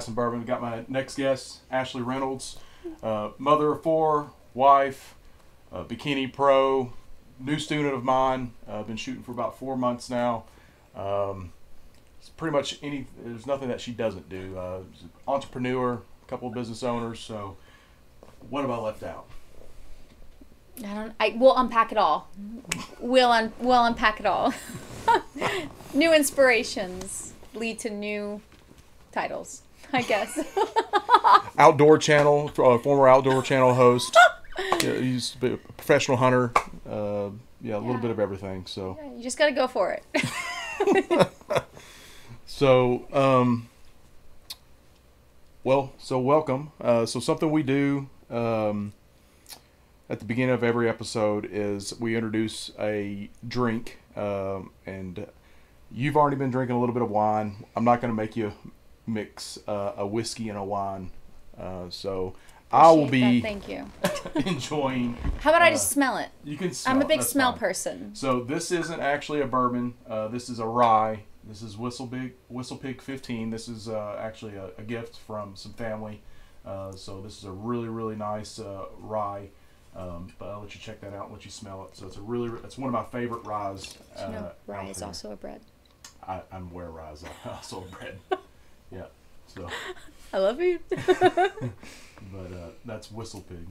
Brass and Bourbon. Got my next guest, Ashley Reynolds, uh, mother of four, wife, uh, bikini pro, new student of mine. Uh, been shooting for about four months now. Um, it's pretty much any. There's nothing that she doesn't do. Uh, entrepreneur, a couple of business owners. So, what have I left out? I don't. I we'll unpack it all. We'll un, we'll unpack it all. new inspirations lead to new titles, I guess. Outdoor channel, uh, former outdoor channel host. Yeah, he used to a professional hunter. Uh, yeah, a little bit of everything. So. you just gotta go for it. So, um, well, so welcome. Uh, so something we do um, at the beginning of every episode is we introduce a drink, um, and you've already been drinking a little bit of wine. I'm not going to make you mix uh, a whiskey and a wine. Uh, so I will be that, Thank you. enjoying. How about I uh, just smell it? You can. Smell, I'm a big that's smell fine. person. So this isn't actually a bourbon. Uh, this is a rye. This is Whistle Pig Whistle Pig 15. This is uh, actually a, a gift from some family. Uh, so this is a really really nice uh, rye. Um, but I'll let you check that out and let you smell it. So it's a really it's one of my favorite ryes. Do you know, uh, rye is also a bread. I, I'm aware rye is also bread. yeah. So I love you. but uh, that's Whistle Pig.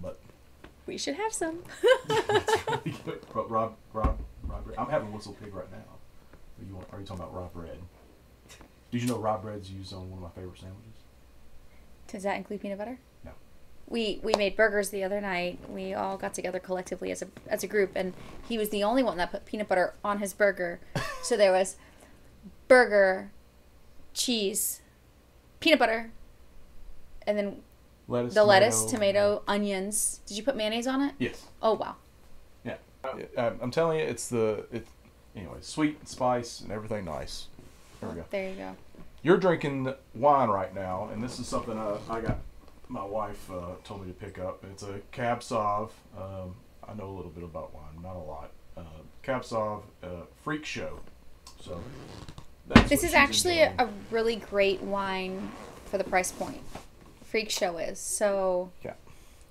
But we should have some. Rob, Rob, Rob, Rob, I'm having Whistle Pig right now. Are you, are you talking about raw bread? Did you know raw bread's used on one of my favorite sandwiches? Does that include peanut butter? No. We we made burgers the other night. We all got together collectively as a as a group, and he was the only one that put peanut butter on his burger. so there was burger, cheese, peanut butter, and then Lettuce, the lettuce, tomato, onions. Did you put mayonnaise on it? Yes. Oh wow! Yeah. Uh, I'm telling you, it's the it. Anyway, sweet spice and everything nice. There we go. There you go. You're drinking wine right now, and this is something uh, I got. My wife uh, told me to pick up. It's a Cab Sauv. Um, I know a little bit about wine, not a lot. Uh, Cab Sauv uh, Freak Show. So. That's This is actually a, really great wine for the price point. Freak Show is so. Yeah.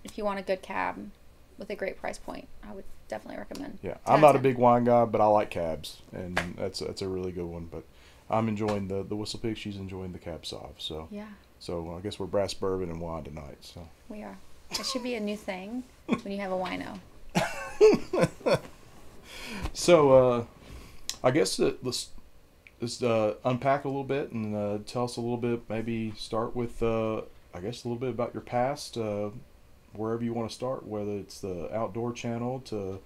If you want a good cab with a great price point, I would definitely recommend. Yeah, I'm not a big wine guy, but I like cabs, and that's that's a really good one. But I'm enjoying the the whistle pig. She's enjoying the cab sauv. So Yeah, so I guess we're brass bourbon and wine tonight. So we are. It should be a new thing when you have a wino. so uh, I guess uh, let's let's uh, unpack a little bit and uh, tell us a little bit. Maybe start with uh, I guess a little bit about your past. Uh, wherever you want to start, whether it's the outdoor channel to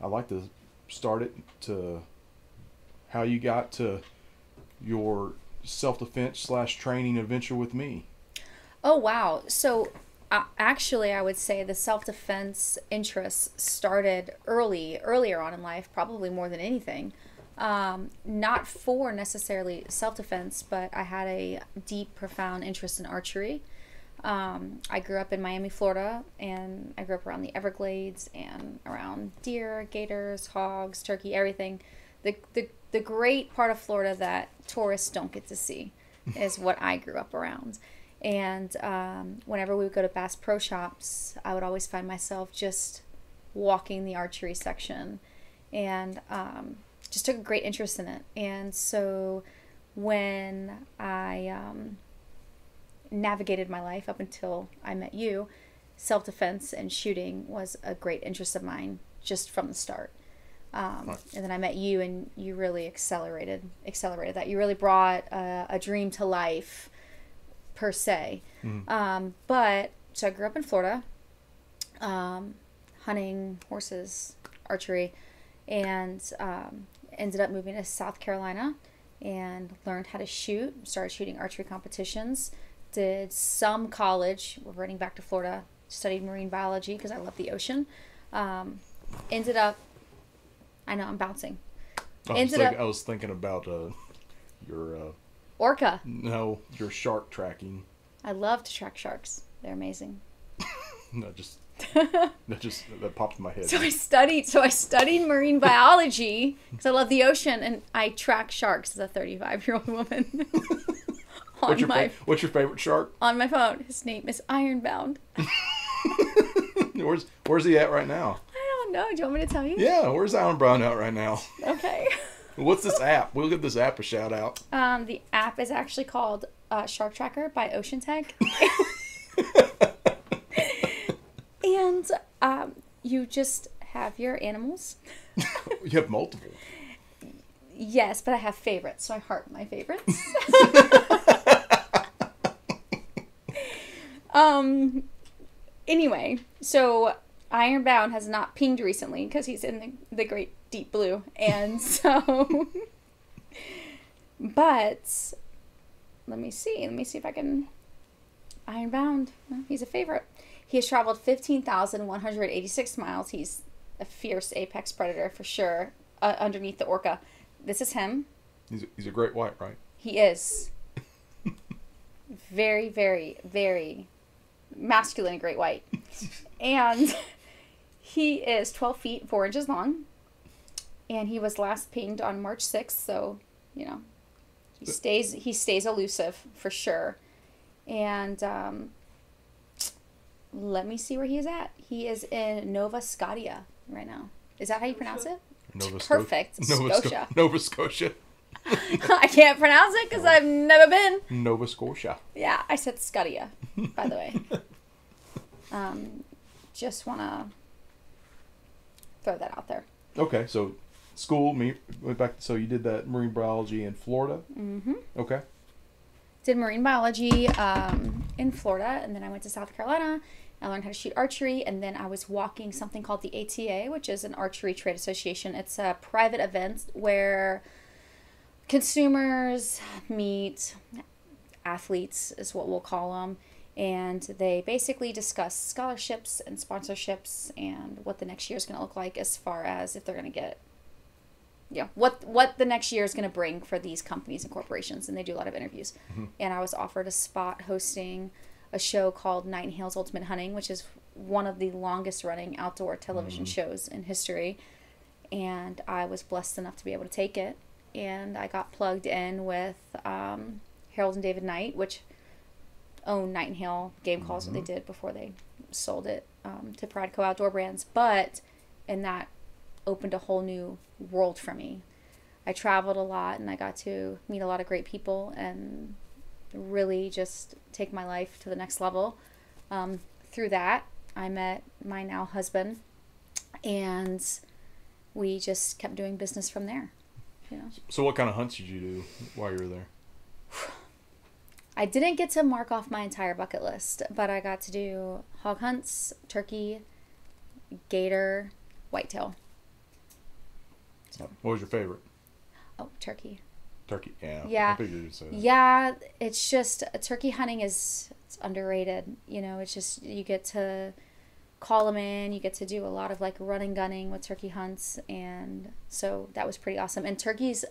I like to start it to how you got to your self defense slash training adventure with me. Oh wow! So uh, actually, I would say the self defense interests started early, earlier on in life, probably more than anything. Um, not for necessarily self defense, but I had a deep, profound interest in archery. Um, I grew up in Miami, Florida, and I grew up around the Everglades and around deer, gators, hogs, turkey, everything. The, the, the great part of Florida that tourists don't get to see is what I grew up around. And um, whenever we would go to Bass Pro Shops, I would always find myself just walking the archery section and um, just took a great interest in it. And so when I um, navigated my life up until I met you, self defense and shooting was a great interest of mine just from the start. Um. And then I met you, and you really accelerated accelerated that. You really brought a, a dream to life, per se. Um, but so I grew up in Florida, um, hunting horses, archery, and um, ended up moving to South Carolina and learned how to shoot. Started shooting archery competitions. Did some college, We're reverting back to Florida. Studied marine biology because I love the ocean. Um, ended up. I know I'm bouncing. I was, Ended think- up- I was thinking about uh, your uh, Orca. no your shark tracking. I love to track sharks. They're amazing. No, just that just that popped in my head. So I studied. So I studied marine biology because I love the ocean, and I track sharks as a 35 year old woman. What's your my fa- What's your favorite shark? on my phone. His name is Ironbound. Where's Where's he at right now? I don't know. Do you want me to tell you? Yeah, where's Ironbound at right now? Okay. What's this app? We'll give this app a shout out. Um, the app is actually called uh, Shark Tracker by Ocean Tech. And um, you just have your animals. You have multiple. Yes, but I have favorites, so I heart my favorites. um. Anyway, so Ironbound has not pinged recently because he's in the, the great deep blue, and so. but let me see. Let me see if I can. Ironbound. Well, he's a favorite. He has traveled 15,186 miles. He's a fierce apex predator for sure, uh, underneath the orca. This is him. He's a, he's a great white, right? He is very, very, very masculine great white. and he is 12 feet, 4 inches long. And he was last pinged on March 6th, so, you know, he stays he stays elusive for sure. And um, let me see where he is at. He is in Nova Scotia right now. Is that how you pronounce it? Nova Scotia. Perfect. Nova Scotia. Nova Scotia. I can't pronounce it because I've never been. Nova Scotia. Yeah, I said Scotia, by the way. um, just want to throw that out there. Okay, so school, me went back. So you did that marine biology in Florida. Mm-hmm. Okay. Did marine biology um, in Florida, and then I went to South Carolina. I learned how to shoot archery, and then I was walking something called the ATA, which is an archery trade association. It's a private event where consumers meet athletes, is what we'll call them, and they basically discuss scholarships and sponsorships and what the next year is going to look like as far as if they're going to get yeah what what the next year is going to bring for these companies and corporations and they do a lot of interviews mm-hmm. and i was offered a spot hosting a show called Knight and Hale's ultimate hunting which is one of the longest running outdoor television shows in history. And i was blessed enough to be able to take it. And i got plugged in with um, harold and david knight which own nightingale game calls what they did before they sold it um, to pradco outdoor brands. But and that opened a whole new world for me. I traveled a lot and I got to meet a lot of great people and really just take my life to the next level. Um, through that, I met my now husband and we just kept doing business from there. You know, So what kind of hunts did you do while you were there? I didn't get to mark off my entire bucket list, but I got to do hog hunts, turkey, gator, whitetail. So, What was your favorite? oh, turkey. Turkey. Yeah. Yeah. I figured you'd say that. Yeah, it's just turkey hunting is it's underrated. You know, it's just you get to call them in. You get to do a lot of like running gunning with turkey hunts, and so that was pretty awesome. And turkeys,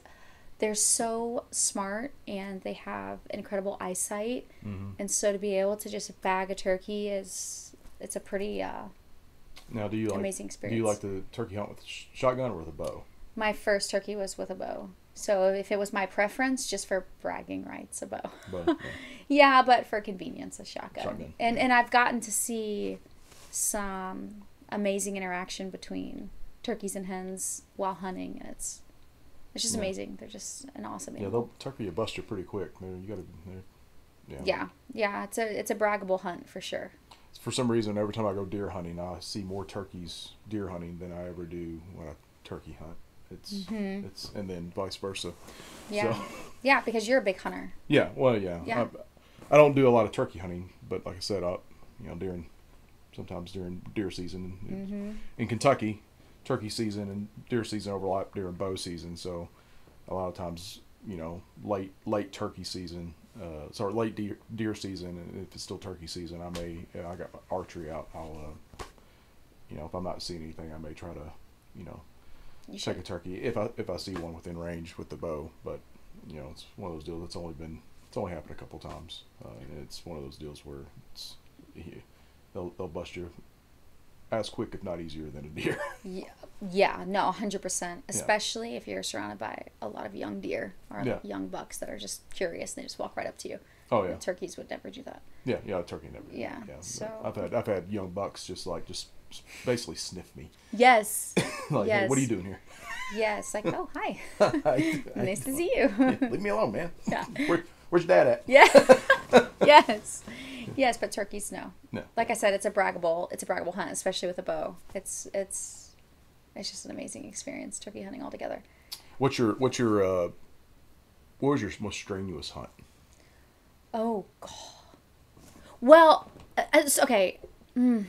they're so smart and they have incredible eyesight, Mhm. and so to be able to just bag a turkey is it's a pretty uh, Now, do you like amazing do you like the turkey hunt with a sh- shotgun or with a bow? My first turkey was with a bow. So if it was my preference, just for bragging rights, a bow. Bow. yeah. Yeah, but for convenience, a shotgun. Shotgun, And and I've gotten to see some amazing interaction between turkeys and hens while hunting, and it's it's just Yeah. amazing. They're just an awesome Yeah, animal. they'll turkey you bust you pretty quick. They're, you gotta. Yeah. Yeah, yeah, it's a it's a braggable hunt for sure. For some reason, every time I go deer hunting, I see more turkeys deer hunting than I ever do when I turkey hunt. It's Mhm. it's and then vice versa. Yeah, So, yeah, because you're a big hunter. yeah. Well, yeah. Yeah. I, I don't do a lot of turkey hunting, but like I said, I you know during sometimes during deer season in, Mm-hmm. in Kentucky, turkey season and deer season overlap during bow season. So a lot of times, you know, late late turkey season, uh, sorry, late deer, deer season, and if it's still turkey season, I may I got archery out. I'll, uh, you know, if I'm not seeing anything, I may try to, you know, You take a turkey if I if I see one within range with the bow. But you know, it's one of those deals that's only been it's only happened a couple times, uh, and it's one of those deals where it's they'll they'll bust you as quick if not easier than a deer. Yeah, yeah, no, hundred percent. Especially if you're surrounded by a lot of young deer or Yeah. young bucks that are just curious and they just walk right up to you. Oh yeah. Turkeys would never do that. Yeah, yeah, turkey never. Yeah, yeah. so- I've had I've had young bucks just like just basically sniff me. Yes. like, hey, what are you doing here? yes. Like, oh, hi. Hey, nice to see you. Leave me alone, man. Yeah. Where, where's your dad at? yeah. yes. Yes, but turkeys, no. No. Like I said, it's a braggable. It's a braggable hunt, especially with a bow. It's it's it's just an amazing experience turkey hunting altogether. What's your what's your uh, what was your most strenuous hunt? Oh god. Well, uh, it's, okay. Mm.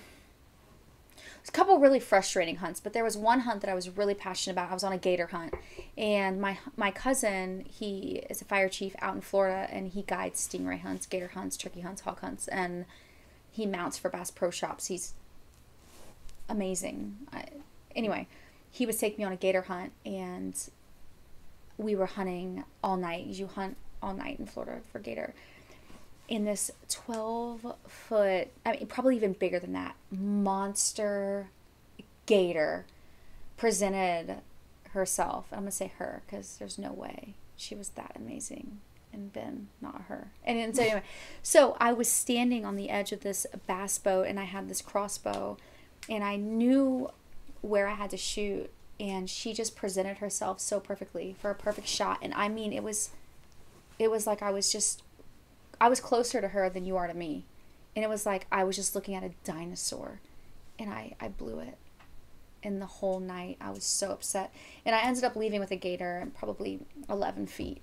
A couple really frustrating hunts, but there was one hunt that I was really passionate about. I was on a gator hunt, and my my cousin, he is a fire chief out in Florida, and he guides stingray hunts, gator hunts, turkey hunts, hawk hunts, and he mounts for Bass Pro Shops. He's amazing. I, anyway, he was taking me on a gator hunt, and we were hunting all night. You hunt all night in Florida for gator. In this 12 foot, I mean, probably even bigger than that, monster gator presented herself. I'm going to say her because there's no way she was that amazing. And Ben, not her. And, then so anyway, so I was standing on the edge of this bass boat and I had this crossbow and I knew where I had to shoot and she just presented herself so perfectly for a perfect shot and I mean it was it was like I was just I was closer to her than you are to me. And it was like I was just looking at a dinosaur and I I blew it. And the whole night I was so upset. And I ended up leaving with a gator and probably 11 feet.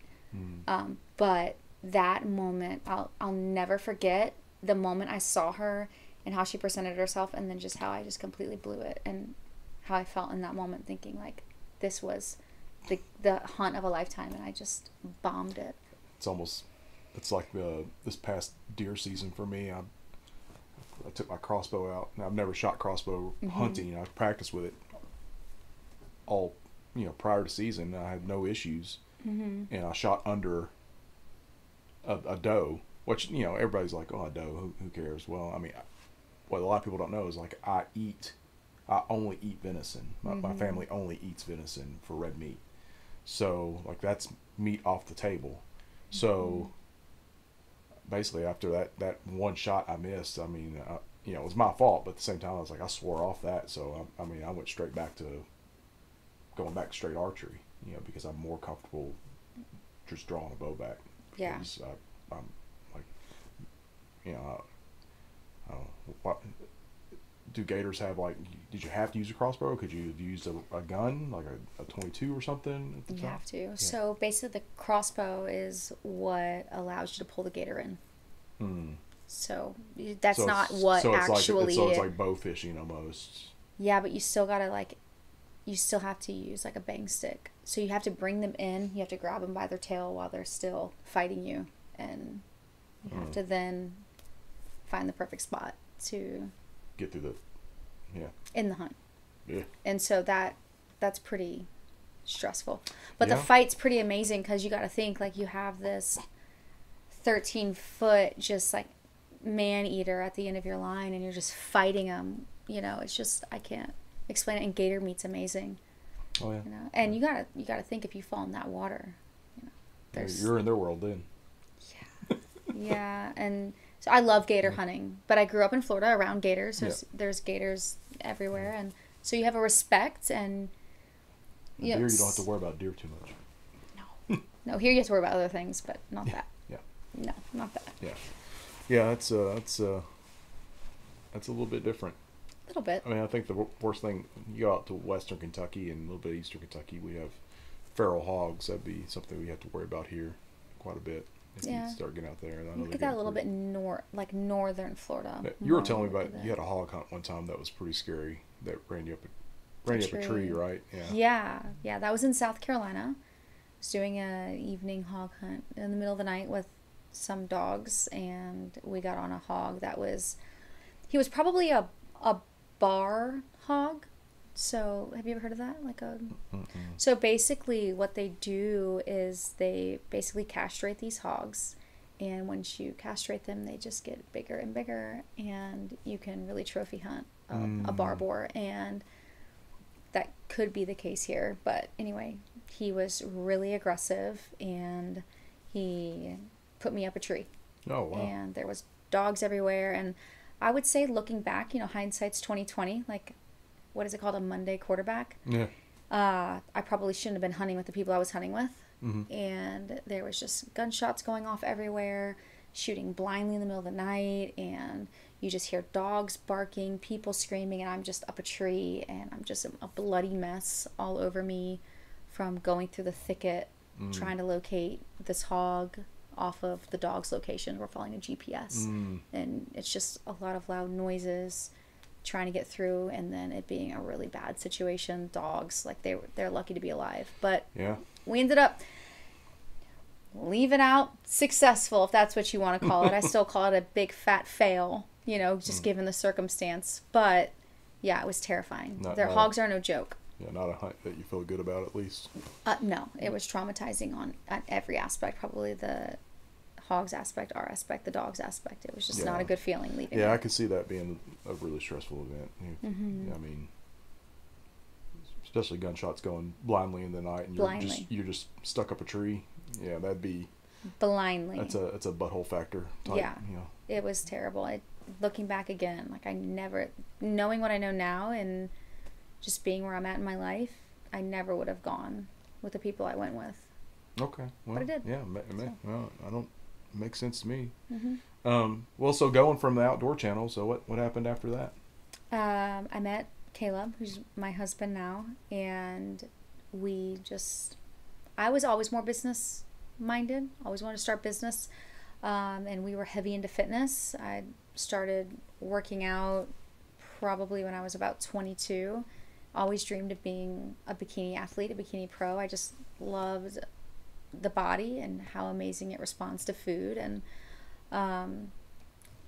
Um, but that moment I'll I'll never forget the moment I saw her and how she presented herself and then just how I just completely blew it and how I felt in that moment thinking like this was the the hunt of a lifetime and I just bombed it. It's almost it's like the this past deer season for me. I I took my crossbow out. Now I've never shot crossbow mm-hmm. hunting. I practiced with it all you know prior to season. I had no issues, Mm-hmm. and I shot under a, a doe. Which you know everybody's like, oh, a doe. Who, who cares? Well, I mean, I- what a lot of people don't know is like I eat. I only eat venison. My, my mm-hmm. family only eats venison for red meat. So like that's meat off the table. So mm-hmm. Basically after that that one shot I missed, I mean, uh, you know, it was my fault, but at the same time I was like I swore off that. So I, I mean, I went straight back to going back straight archery, you know, because I'm more comfortable just drawing a bow back. Yeah. Because I, I'm like, you know, I, I don't know, do gators have like? Did you have to use a crossbow? Could you have used a, a gun like a, a 22 or something? At the You time? have to. So basically, the crossbow is what allows you to pull the gator in. Hmm. So that's So not what so it's actually. Like, so it's like bow fishing almost. yeah, but you still gotta like, you still have to use like a bang stick. So you have to bring them in. You have to grab them by their tail while they're still fighting you, and you have Mm. to then find the perfect spot to Get through the, yeah, in the hunt. yeah. and so that that's pretty stressful but the fight's pretty amazing because you got to think like you have this 13 foot just like man eater at the end of your line and you're just fighting him you know it's just i can't explain it and gator meat's amazing Oh yeah. you know and you gotta you gotta think if you fall in that water you know there's You're in their world then. Yeah, yeah and so i love gator hunting but i grew up in florida around gators there's there's gators everywhere and so you have a respect and Deer, you don't have to worry about deer too much. No, no. here you have to worry about other things, but not that. Yeah. No, not that. Yeah. Yeah, that's uh, that's uh, that's a little bit different. A little bit. I mean, I think the worst thing you go out to Western Kentucky and a little bit of Eastern Kentucky, we have feral hogs. That'd be something we have to worry about here quite a bit Yeah. you start getting out there. And I know You they get get that a little bit north, like northern Florida. Yeah, You were telling me about you had a hog hunt one time that was pretty scary. That ran you up a ran you up a tree, tree. right? Yeah. Yeah, yeah, that was in South Carolina. I was doing a evening hog hunt in the middle of the night with some dogs, and we got on a hog that was, he was probably a a bar hog. So have you ever heard of that? Like a Mm-mm. So basically, what they do is they basically castrate these hogs, and once you castrate them, they just get bigger and bigger, and you can really trophy hunt a, a bar Mm. and that could be the case here. But anyway, he was really aggressive, and he put me up a tree. Oh wow. and there was dogs everywhere. And I would say, looking back, you know, hindsight's twenty twenty. Like, what is it called? A Monday quarterback. Yeah. Uh, I probably shouldn't have been hunting with the people I was hunting with. Mhm. And there was just gunshots going off everywhere, shooting blindly in the middle of the night, and you just hear dogs barking, people screaming, and I'm just up a tree, and I'm just a, a bloody mess all over me from going through the thicket, Mm. trying to locate this hog off of the dog's location. We're following a GPS, Mm. and it's just a lot of loud noises trying to get through and then it being a really bad situation dogs like they they're lucky to be alive but Yeah. we ended up leaving out successful if that's what you want to call it i still call it a big fat fail you know Mm. just given the circumstance but yeah it was terrifying Not- their not- hogs are no joke Yeah. Not a hunt that you feel good about at least. uh, no it was traumatizing on, on every aspect probably the hogs aspect our aspect the dogs aspect it was just not a good feeling leaving Yeah, it. I could see that being a really stressful event. You- Mhm. I mean, especially gunshots going blindly in the night, and you're Blindly. just you're just stuck up a tree. Yeah, that'd be blindly that's a that's a butthole factor. Type, Yeah. You know. it was terrible. I, looking back again, like I never, knowing what I know now and just being where I'm at in my life, I never would have gone with the people I went with. Okay. Well, but I did. Yeah. Ma- ma- So. well, I don't makes sense to me. hmm Um, well, so going from the outdoor channel, so what what happened after that? Um, I met Caleb, who's my husband now, and we just, I was always more business minded, always wanted to start business. Um, and we were heavy into fitness. I started working out probably when I was about 22. Always dreamed of being a bikini athlete, a bikini pro. I just loved the body and how amazing it responds to food. And um,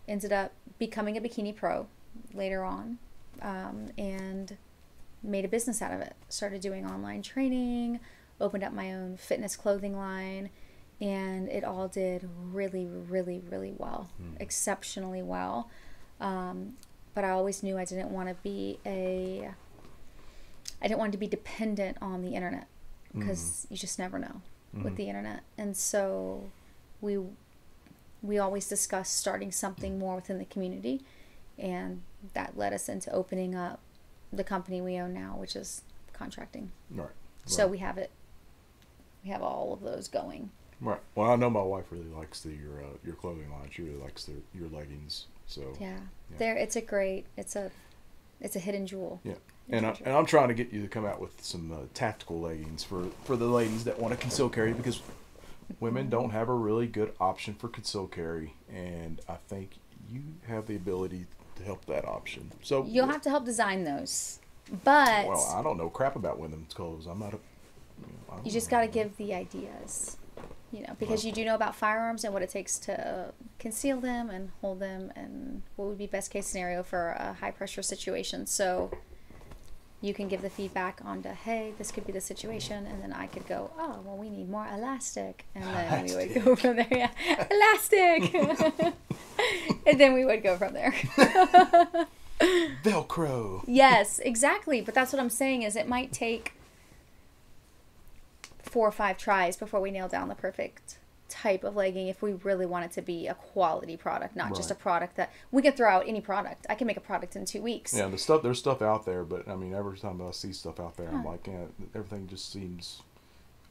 ended up becoming a bikini pro later on um, and made a business out of it. Started doing online training, opened up my own fitness clothing line, and it all did really, really, really well, exceptionally well. Um, but I always knew I didn't want to be a. I didn't want to be dependent on the internet because you just never know with Mhm. the internet, and so we we always discuss starting something more within the community, and that led us into opening up the company we own now, which is contracting. Right. So we have it. We have all of those going. Right. Well, I know my wife really likes the your uh, your clothing line. She really likes the your leggings. So Yeah. Yeah. There it's a great it's a it's a hidden jewel. Yeah. And, I, and I'm trying to get you to come out with some uh, tactical leggings for, for the ladies that want to conceal carry because women don't have a really good option for conceal carry, and I think you have the ability to help that option. So You'll have to help design those. But Well, I don't know crap about women's clothes. I'm not a. I don't you just got to give the ideas. You know, because you do know about firearms and what it takes to conceal them and hold them and what would be best case scenario for a high pressure situation. So you can give the feedback on to, hey, this could be the situation, and then I could go, oh, well, we need more elastic, and then we would go from there. Yeah, elastic, and then we would go from there. Velcro. yes, exactly. But that's what I'm saying is it might take four or five tries before we nail down the perfect type of legging if we really want it to be a quality product, not just a product that we can throw out any product. I can make a product in two weeks. Yeah, the stuff there's stuff out there, but I mean, every time I see stuff out there, I'm like, yeah, everything just seems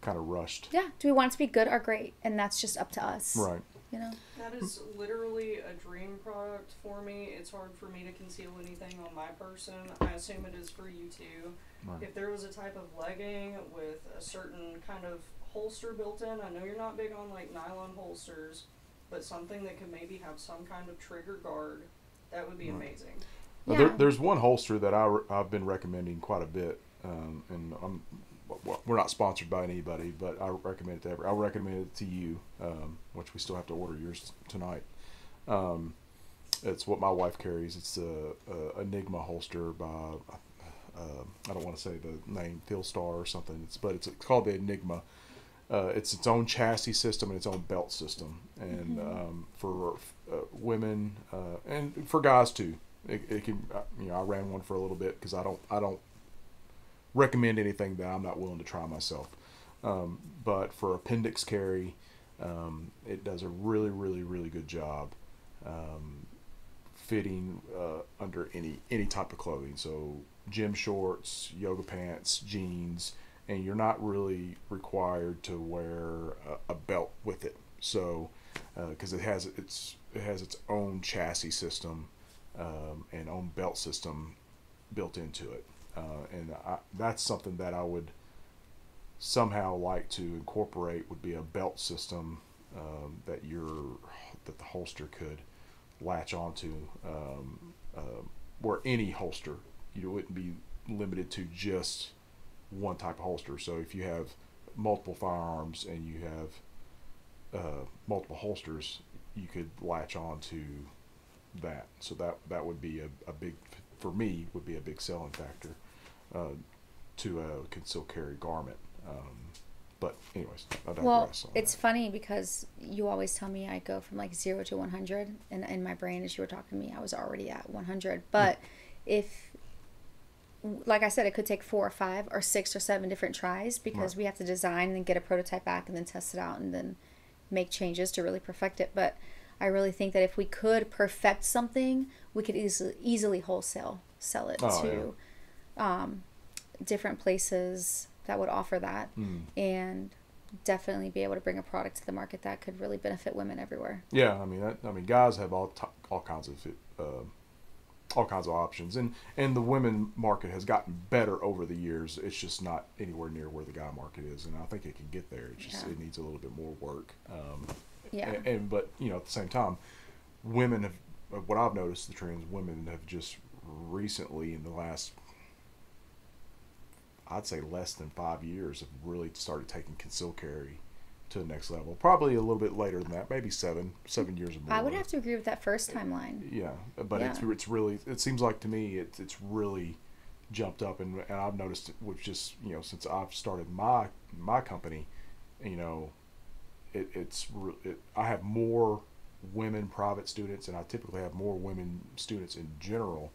kind of rushed. Yeah. Do we want it to be good or great? And that's just up to us. Right. You know? That is literally a dream product for me. It's hard for me to conceal anything on my person. I assume it is for you too. Right. If there was a type of legging with a certain kind of holster built in, I know you're not big on like nylon holsters, but something that could maybe have some kind of trigger guard, that would be Right. amazing. Now, there, Yeah. there's one holster that I, I've been recommending quite a bit, um, and I'm, well, we're not sponsored by anybody, but I recommend it to every, I recommend it to you, um, which we still have to order yours tonight. Um, it's what my wife carries. It's a, a Enigma holster by, uh, I don't want to say the name, Phil Star or something. It's but it's, it's called the Enigma. Uh, it's its own chassis system and its own belt system, and um, for uh, women uh, and for guys too. It, it can, uh, you know, I ran one for a little bit because I don't, I don't recommend anything that I'm not willing to try myself. Um, but for appendix carry, Um, it does a really, really, really good job um, fitting uh, under any any type of clothing. So gym shorts, yoga pants, jeans, and you're not really required to wear a, a belt with it. So because uh, it has its it has its own chassis system um, and own belt system built into it, uh, and I, that's something that I would somehow like to incorporate would be a belt system um, that your that the holster could latch onto, um, uh, where any holster you wouldn't be limited to just one type of holster. So if you have multiple firearms and you have uh, multiple holsters, you could latch on to that. So that that would be a, a big for me would be a big selling factor uh, to a concealed carry garment. Um, but anyways, I. Well, it's that. funny because you always tell me I go from like zero to 100, and in my brain, as you were talking to me, I was already at 100. But if, like I said, it could take four or five or six or seven different tries because Right. we have to design and then get a prototype back and then test it out and then make changes to really perfect it. But I really think that if we could perfect something, we could easily easily wholesale sell it Oh, to um, different places that would offer that Mm. and definitely be able to bring a product to the market that could really benefit women everywhere. Yeah, I mean, that, I mean, guys have all t- all kinds of uh, all kinds of options, and and the women market has gotten better over the years. It's just not anywhere near where the guy market is, and I think it can get there. It just Yeah. it needs a little bit more work. Um, Yeah. and, and but you know at the same time, women have uh, what I've noticed the trends. Women have just recently in the last. I'd say less than five years have really started taking concealed carry to the next level. Probably a little bit later than that, maybe seven, seven years or more. I would have to agree with that first uh, timeline. Yeah, but it's Yeah. it's really it seems like to me it's it's really jumped up and, and I've noticed it with just you know since I've started my my company, you know, it it's it, I have more women private students and I typically have more women students in general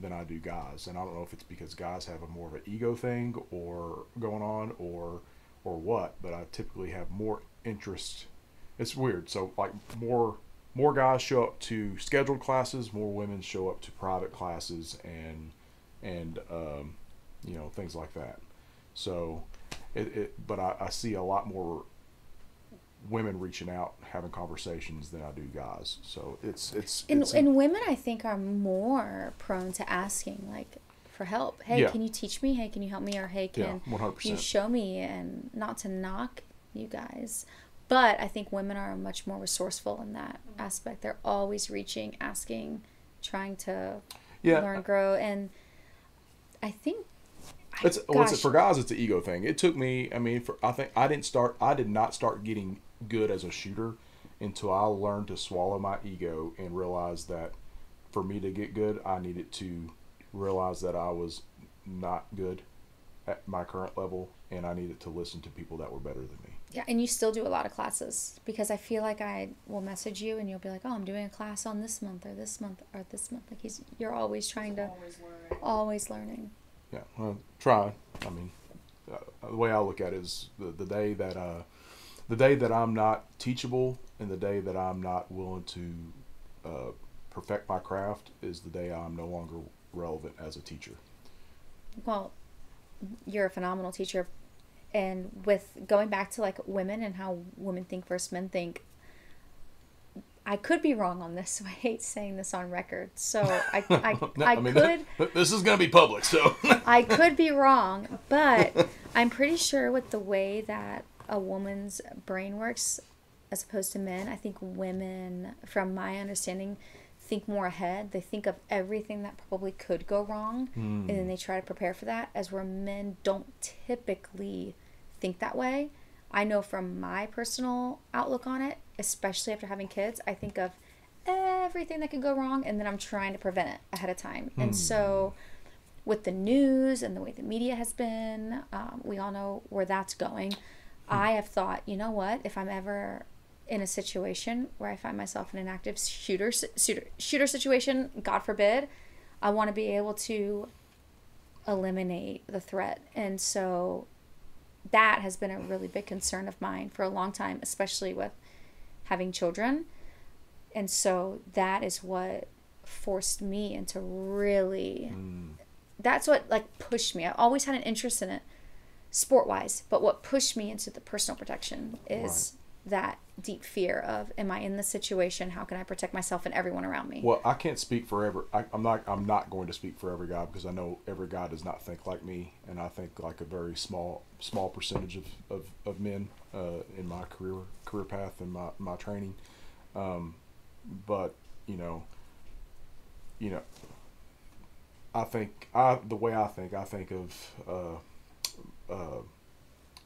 than I do guys and I don't know if it's because guys have a more of an ego thing or going on or or what but I typically have more interest. It's weird. So like more more guys show up to scheduled classes more women show up to private classes and and um, you know things like that. So it, it but I, I see a lot more women reaching out having conversations than I do guys. So it's it's, And, it's and women, I think, are more prone to asking, like, for help. Hey, Yeah. can you teach me? Hey, can you help me? Or hey, can 100% you show me? And not to knock you guys, but I think women are much more resourceful in that mm-hmm. aspect. They're always reaching, asking, trying to yeah learn, grow, and I think. I- It's well, it's, for guys. It's an ego thing. It took me. I mean, for I think I didn't start. I did not start getting good as a shooter until I learned to swallow my ego and realize that for me to get good, I needed to realize that I was not good at my current level, and I needed to listen to people that were better than me. Yeah, and you still do a lot of classes because I feel like I will message you and you'll be like, "Oh, I'm doing a class on this month or this month or this month." Like he's, you're always trying to, always learning. always learning. Yeah, well, try. I mean, uh, the way I look at it is the, the day that uh, the day that I'm not teachable and the day that I'm not willing to uh, perfect my craft is the day I'm no longer relevant as a teacher. Well, you're a phenomenal teacher, and with going back to like women and how women think versus men think. I could be wrong on this, so I hate saying this on record. So I, I, No, I, mean, could, this is going to be public, so. I could be wrong, but I'm pretty sure with the way that a woman's brain works as opposed to men, I think women, from my understanding, think more ahead. They think of everything that probably could go wrong and then hmm. they try to prepare for that, as where men don't typically think that way. I know from my personal outlook on it, especially after having kids, I think of everything that could go wrong and then I'm trying to prevent it ahead of time. And hmm. so with the news and the way the media has been, um, we all know where that's going. Hmm. I have thought, you know what, if I'm ever in a situation where I find myself in an active shooter shooter, shooter situation, God forbid, I want to be able to eliminate the threat. And so that has been a really big concern of mine for a long time, especially with having children. And so that is what forced me into really Mm. that's what like pushed me. I always had an interest in it sport wise, but what pushed me into the personal protection is that deep fear of am I in this situation? How can I protect myself and everyone around me? Well, I can't speak for every. I, I'm not. I'm not going to speak for every guy because I know every guy does not think like me, and I think like a very small, small percentage of of, of men uh, in my career career path and my my training. Um, but you know, you know, I think I the way I think I think of uh, uh,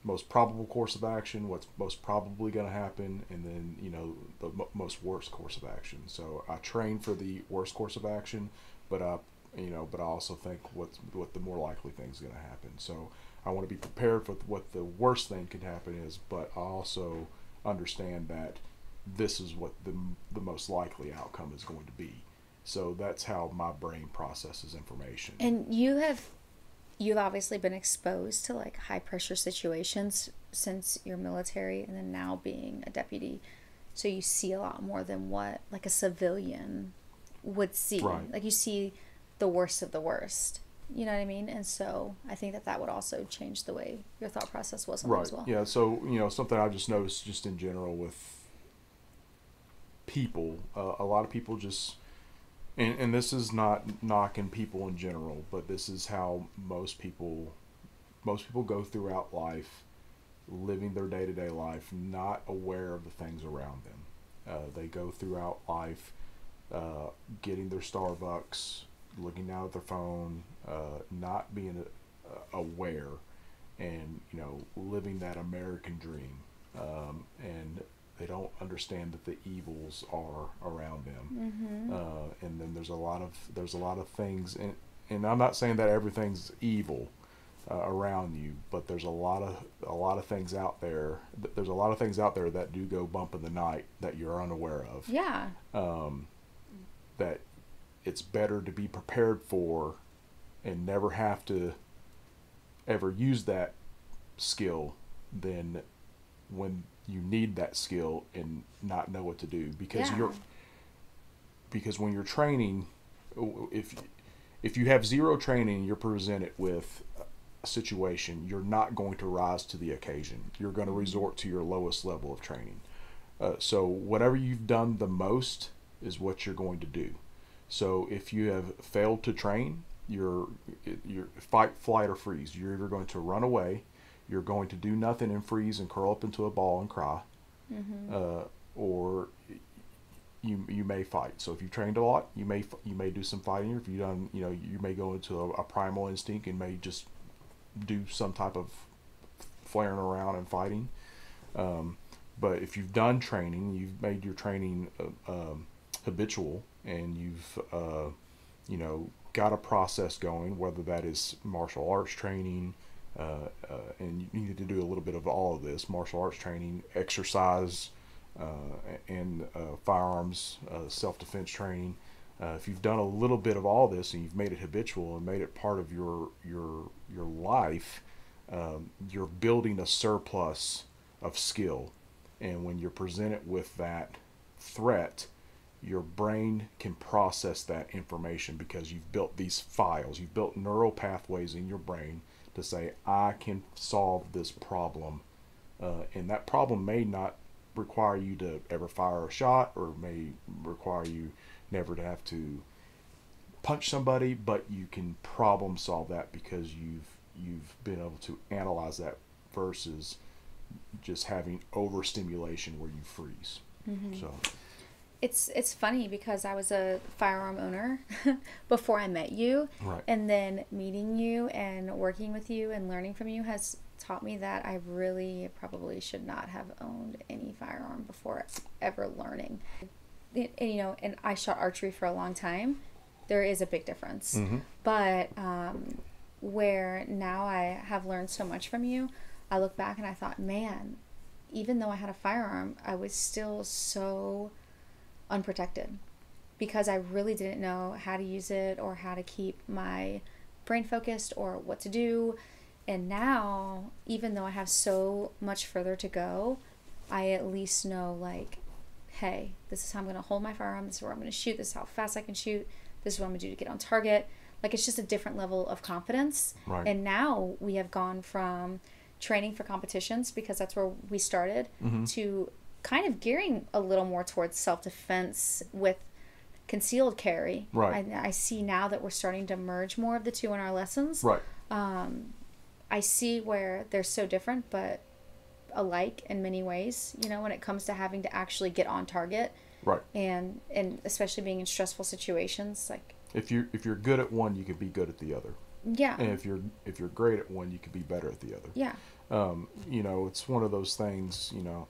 most probable course of action, what's most probably going to happen, and then you know the mo most worst course of action. So I train for the worst course of action, but I you know but I also think what's what the more likely thing is going to happen. So I want to be prepared for what the worst thing could happen is, but I also understand that this is what the the most likely outcome is going to be. So that's how my brain processes information. And you have you've obviously been exposed to like high pressure situations since your military and then now being a deputy. So you see a lot more than what like a civilian would see. Right. Like you see the worst of the worst. You know what I mean? And so I think that that would also change the way your thought process was on right as well. yeah so you know something i've just noticed just in general with people uh, a lot of people just and, and this is not knocking people in general but this is how most people most people go throughout life living their day-to-day life not aware of the things around them. Uh, they go throughout life uh, getting their starbucks looking down at their phone uh, not being uh, aware and you know living that American dream, um, and they don't understand that the evils are around them. Mm-hmm. Uh, and then there's a lot of there's a lot of things, and and I'm not saying that everything's evil uh, around you, but there's a lot of a lot of things out there. th- There's a lot of things out there that do go bump in the night that you're unaware of Yeah. um, that it's better to be prepared for and never have to ever use that skill than when you need that skill and not know what to do because Yeah. you're because when you're training if if you have zero training you're presented with a situation you're not going to rise to the occasion you're going to resort to your lowest level of training uh, so whatever you've done the most is what you're going to do. So if you have failed to train, you're you're fight, flight, or freeze. You're either going to run away, you're going to do nothing and freeze and curl up into a ball and cry, Mm-hmm. uh, or you you may fight. So if you've trained a lot, you may you may do some fighting. If you done you know you may go into a, a primal instinct and may just do some type of flaring around and fighting. Um, but if you've done training, you've made your training uh, um, habitual, and you've uh, you know got a process going, whether that is martial arts training, uh, uh, and you need to do a little bit of all of this: martial arts training, exercise, uh, and uh, firearms, uh, self-defense training. If you've done a little bit of all this and you've made it habitual and made it part of your your your life, um, you're building a surplus of skill. And when you're presented with that threat, your brain can process that information because you've built these files, you've built neural pathways in your brain to say, I can solve this problem. Uh, and that problem may not require you to ever fire a shot or may require you never to have to punch somebody, but you can problem solve that because you've you've been able to analyze that versus just having overstimulation where you freeze. Mm-hmm. So It's it's funny because I was a firearm owner before I met you, right. and then meeting you and working with you and learning from you has taught me that I really probably should not have owned any firearm before ever learning. And, you know, and I shot archery for a long time. There is a big difference, hmm but um, where now I have learned so much from you, I look back and I thought, man, even though I had a firearm, I was still so unprotected because I really didn't know how to use it or how to keep my brain focused or what to do. And now, even though I have so much further to go, I at least know like hey, this is how I'm going to hold my firearm. This is where I'm going to shoot. This is how fast I can shoot. This is what I'm going to do to get on target. Like it's just a different level of confidence. Right. And now we have gone from training for competitions because that's where we started Mm-hmm. to kind of gearing a little more towards self defense with concealed carry. Right. I, I see now that we're starting to merge more of the two in our lessons. Right. I see where they're so different but alike in many ways, you know, when it comes to having to actually get on target Right. and and especially being in stressful situations like If you if you're good at one, you can be good at the other. yeah. And if you're if you're great at one, you can be better at the other. yeah. um, you know, it's one of those things, you know,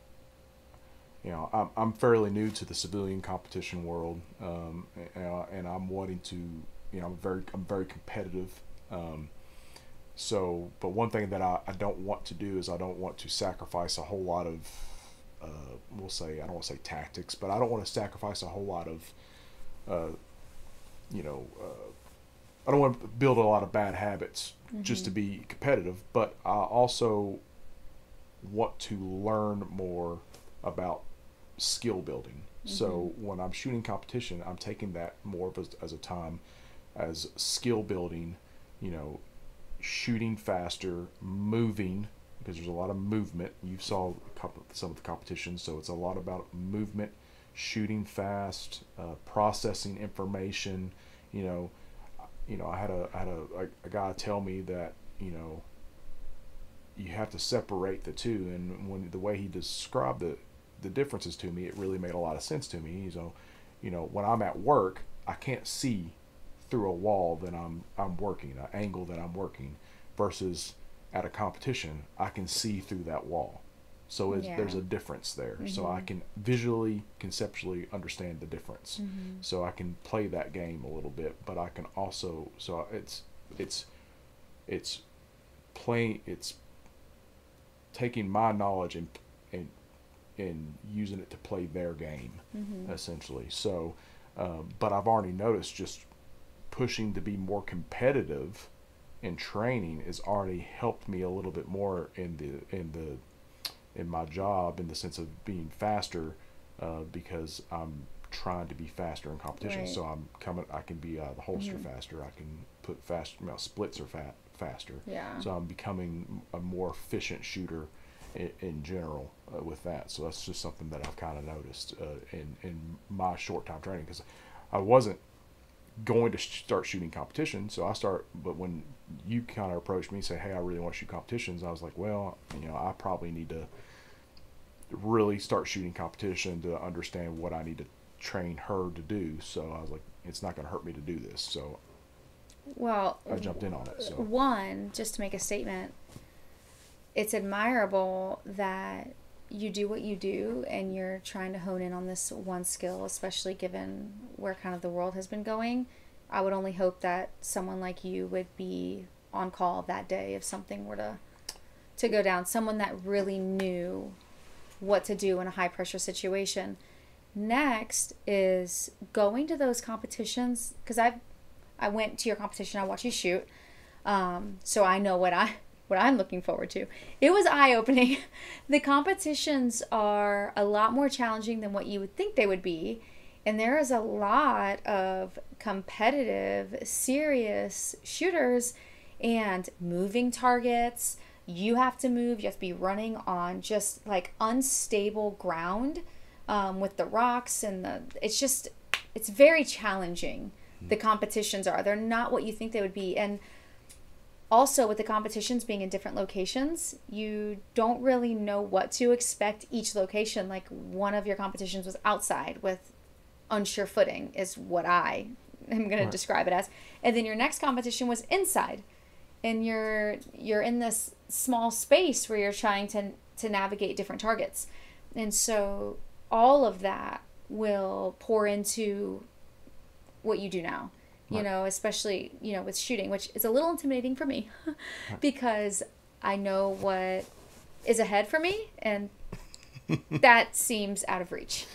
you know, I'm, I'm fairly new to the civilian competition world, um, and, and I'm wanting to, you know, I'm very, I'm very competitive. Um, so, but one thing that I, I don't want to do is I don't want to sacrifice a whole lot of, uh, we'll say, I don't want to say tactics, but I don't want to sacrifice a whole lot of, uh, you know, uh, I don't want to build a lot of bad habits just to be competitive, but I also want to learn more about skill building. So when I'm shooting competition, I'm taking that more of as, as a time as skill building, you know, shooting faster, moving because there's a lot of movement. You saw a couple, some of the competitions, so it's a lot about movement, shooting fast, uh, processing information. You know, you know, I had a I had a, a, a guy tell me that you know you have to separate the two, and when the way he described the the differences to me, it really made a lot of sense to me. So, you know, when I'm at work, I can't see through a wall that I'm I'm working, an angle that I'm working, versus at a competition, I can see through that wall. So it's, Yeah. there's a difference there. So I mm-hmm. can visually, conceptually understand the difference. Mm-hmm. So I can play that game a little bit, but I can also so it's it's it's playing it's taking my knowledge and and and using it to play their game essentially. So, um, but I've already noticed just pushing to be more competitive in training has already helped me a little bit more in the in the in my job in the sense of being faster uh, because I'm trying to be faster in competition. Right. So I'm coming. I can be out of the holster faster. I can put fast. You know, splits are fat faster. Yeah. So I'm becoming a more efficient shooter in, in general uh, with that. So that's just something that I've kind of noticed uh, in in my short time training because I wasn't going to sh- start shooting competition. So I start, but when you kind of approached me and say, "Hey, I really want to shoot competitions," I was like, "Well, you know, I probably need to really start shooting competition to understand what I need to train her to do." So I was like, "It's not going to hurt me to do this." So Well, I jumped in on it. So one, just to make a statement, it's admirable that you do what you do and you're trying to hone in on this one skill, especially given where kind of the world has been going. I would only hope that someone like you would be on call that day if something were to to go down. Someone that really knew what to do in a high pressure situation. Next is going to those competitions because I've I went to your competition. I watched you shoot, um, so I know what I what I'm looking forward to. It was eye opening. the competitions are a lot more challenging than what you would think they would be, and there is a lot of competitive, serious shooters and moving targets. You have to move. You have to be running on just like unstable ground um, with the rocks and the. It's just it's very challenging the competitions are. They're not what you think they would be. And also, with the competitions being in different locations, you don't really know what to expect each location. Like one of your competitions was outside with unsure footing, is what I am going to describe it as. And then your next competition was inside. And you're you're in this small space where you're trying to to navigate different targets. And so all of that will pour into what you do now you Right. know especially you know with shooting which is a little intimidating for me because i know what is ahead for me and that seems out of reach.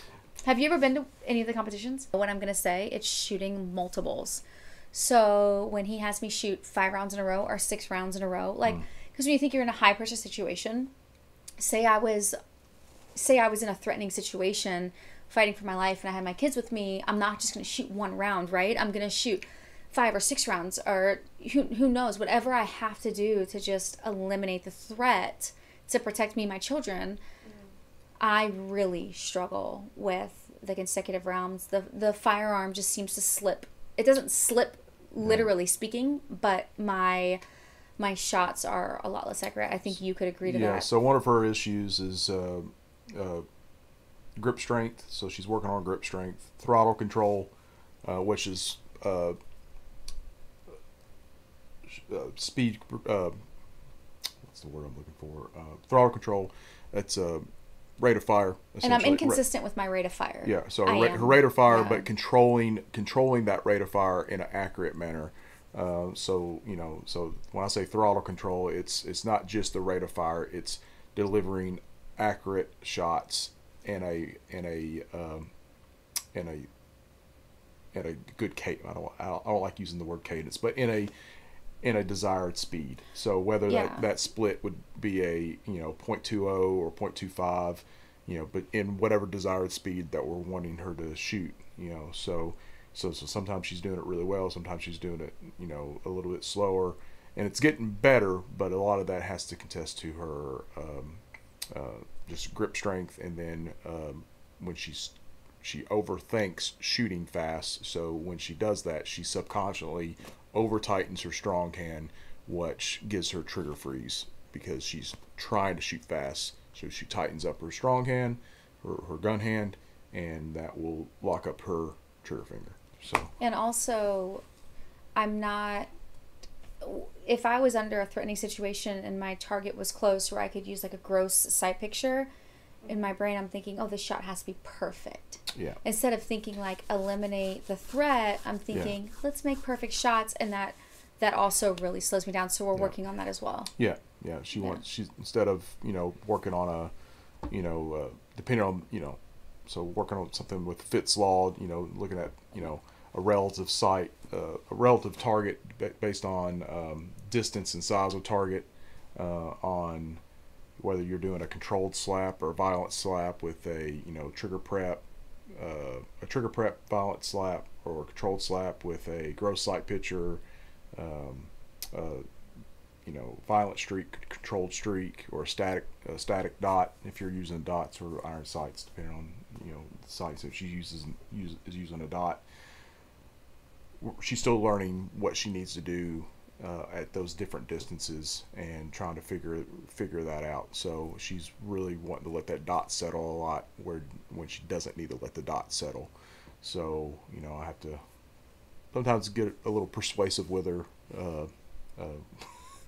Have you ever been to any of the competitions? What i'm going to say it's shooting multiples. So when he has me shoot five rounds in a row or six rounds in a row like mm. because when you think you're in a high pressure situation say i was say I was in a threatening situation fighting for my life and I had my kids with me, I'm not just going to shoot one round, right? I'm going to shoot five or six rounds or who, who knows, whatever I have to do to just eliminate the threat to protect me and my children. I really struggle with the consecutive rounds. The the firearm just seems to slip. It doesn't slip literally speaking, but my my shots are a lot less accurate. I think you could agree to yeah. that. Yeah, so one of her issues is uh, uh, grip strength. So she's working on grip strength, throttle control, uh, which is uh, uh, speed. Uh, what's the word I'm looking for? Uh, throttle control. That's uh, rate of fire. and I'm inconsistent with my rate of fire. Yeah, so her, ra- her rate of fire, Yeah. but controlling controlling that rate of fire in an accurate manner. Uh, so you know, so when I say throttle control, it's it's not just the rate of fire; it's delivering accurate shots in a in a um, in a in a good cadence. I don't, I don't I don't like using the word cadence, but in a in a desired speed. So whether Yeah. that, that split would be a you know 0.20 or 0.25, you know, but in whatever desired speed that we're wanting her to shoot, you know. So so so sometimes she's doing it really well, sometimes she's doing it you know a little bit slower, and it's getting better. But a lot of that has to contest to her um, uh, just grip strength, and then um, when she's she overthinks shooting fast. So when she does that, she subconsciously over tightens her strong hand, which gives her trigger freeze because she's trying to shoot fast. So she tightens up her strong hand, her, her gun hand, and that will lock up her trigger finger. So And also, I'm not. If I was under a threatening situation and my target was close where I could use like a gross sight picture, in my brain I'm thinking, oh, this shot has to be perfect. yeah, Instead of thinking like eliminate the threat, I'm thinking let's make perfect shots, and that that also really slows me down. So we're Yeah. working on that as well. yeah, yeah. She Yeah. wants she's instead of you know working on a, you know, uh, depending on you know, so working on something with Fitts law, you know, looking at you know a relative site, uh, a relative target based on um, distance and size of target, uh, on whether you're doing a controlled slap or a violent slap with a you know trigger prep, uh, a trigger prep violent slap or a controlled slap with a gross sight picture, um, uh, you know violent streak, controlled streak, or a static a static dot if you're using dots or iron sights depending on you know the sights if she uses use, is using a dot. She's still learning what she needs to do uh, at those different distances and trying to figure figure that out. So she's really wanting to let that dot settle a lot where when she doesn't need to let the dot settle. So you know I have to sometimes get a little persuasive with her uh, uh,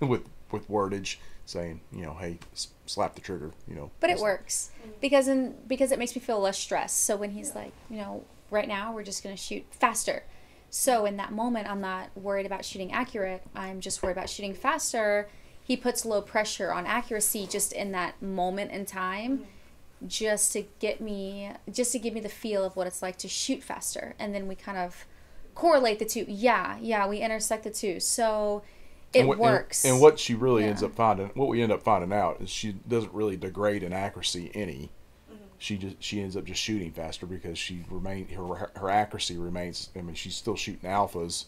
with with wordage saying you know hey s- slap the trigger you know But it just- works because in because it makes me feel less stressed. So when he's like, you know, right now we're just gonna shoot faster. So in that moment, I'm not worried about shooting accurate. I'm just worried about shooting faster. He puts low pressure on accuracy just in that moment in time, just to get me, just to give me the feel of what it's like to shoot faster. And then we kind of correlate the two. Yeah, yeah, we intersect the two. So it and what, works. And, what she really ends up finding, what we end up finding out, is she doesn't really degrade in accuracy any. She just she ends up just shooting faster because she remain her her accuracy remains. I mean, she's still shooting alphas.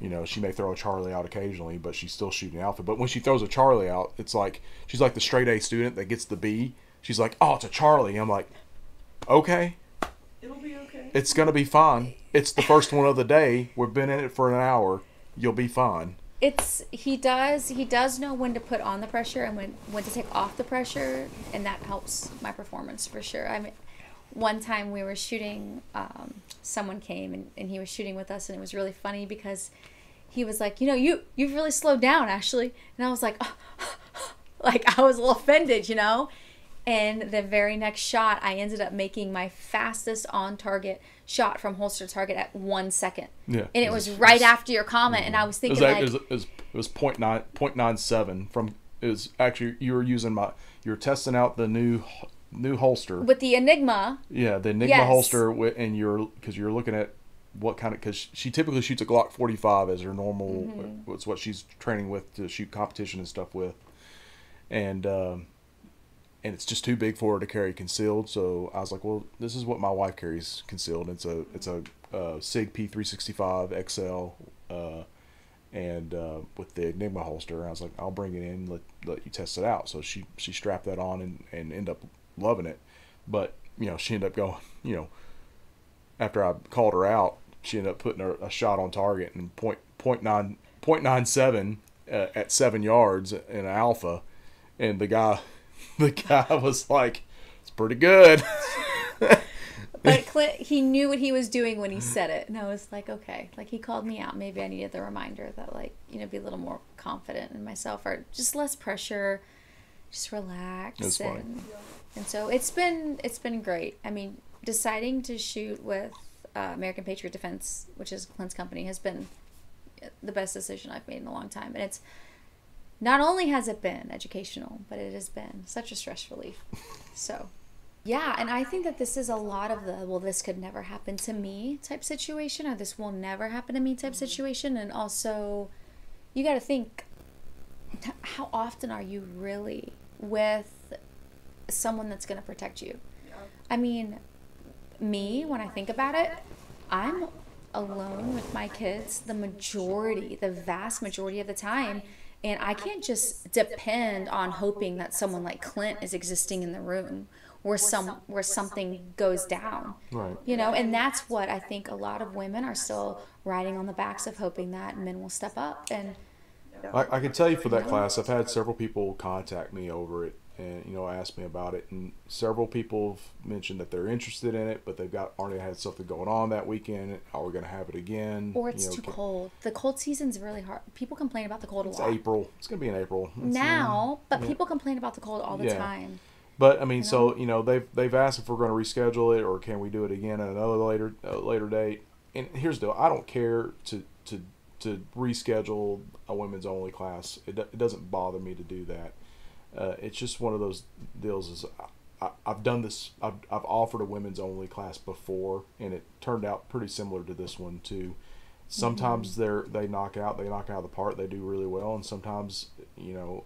You know, she may throw a Charlie out occasionally, but she's still shooting alpha. But when she throws a Charlie out, it's like she's like the straight A student that gets the B. She's like, "Oh, it's a Charlie." I'm like, "Okay, It'll be okay. it's gonna be fine. It's the first one of the day. We've been in it for an hour. You'll be fine." It's he does he does know when to put on the pressure and when when to take off the pressure and that helps my performance for sure. I mean one time we were shooting um, someone came and, and he was shooting with us and it was really funny because he was like you know you you've really slowed down ashley. And i was like like i was a little offended you know and the very next shot i ended up making my fastest on target shot from holster target at one second Yeah. and it was right after your comment and i was It was, thinking like it was, it was, it was point nine point nine seven from is actually you were using my you were testing out the new new holster with the enigma yeah the Enigma Yes. holster and you're because you're looking at what kind of because she typically shoots a Glock 45 as her normal Mm-hmm. what's what she's training with to shoot competition and stuff with and um, and it's just too big for her to carry concealed. So I was like, well, this is what my wife carries concealed. It's a it's a uh, Sig P365 XL, uh, and uh, with the Enigma holster. And I was like, I'll bring it in, let let you test it out. So she she strapped that on and and ended up loving it. But you know, she ended up going, you know, after I called her out, she ended up putting a, a shot on target and point point nine point nine seven uh, at seven yards in alpha, and the guy the guy was like, "It's pretty good." But Clint, he knew what he was doing when he said it, and I was like, okay. Like he called me out. Maybe I needed the reminder that, like, you know, be a little more confident in myself, or just less pressure, just relax. That's funny. and and so it's been it's been great. I mean, deciding to shoot with uh, American Patriot Defense, which is Clint's company, has been the best decision I've made in a long time, and it's not only has it been educational, but it has been such a stress relief. So, yeah, and I think that this is a lot of the well, this could never happen to me type situation, or this will never happen to me type mm-hmm. situation. And also, you got to think how often are you really with someone that's going to protect you? I mean, me, when I think about it, I'm alone with my kids the majority, the vast majority of the time. And I can't just depend on hoping that someone like Clint is existing in the room where some where something goes down. Right. You know, and that's what I think a lot of women are still riding on the backs of hoping that men will step up and I, I can tell you for that class, I've had several people contact me over it and you know asked me about it, and several people have mentioned that they're interested in it, but they've got already had something going on that weekend. Are we going to have it again? or it's You know, too can- cold. The cold season's really hard. People complain about the cold a It's lot. April. It's going to be in April. It's, now, but yeah. people complain about the cold all the Yeah. time. But I mean, You so you know they've they've asked if we're going to reschedule it or can we do it again at another later uh, later date. And here's the deal: I don't care to to to reschedule a women's only class. It, do- it doesn't bother me to do that. Uh, it's just one of those deals. Is I, I've done this. I've I've offered a women's only class before, and it turned out pretty similar to this one too. Sometimes they're they knock out they knock out of the part, They do really well, and sometimes you know,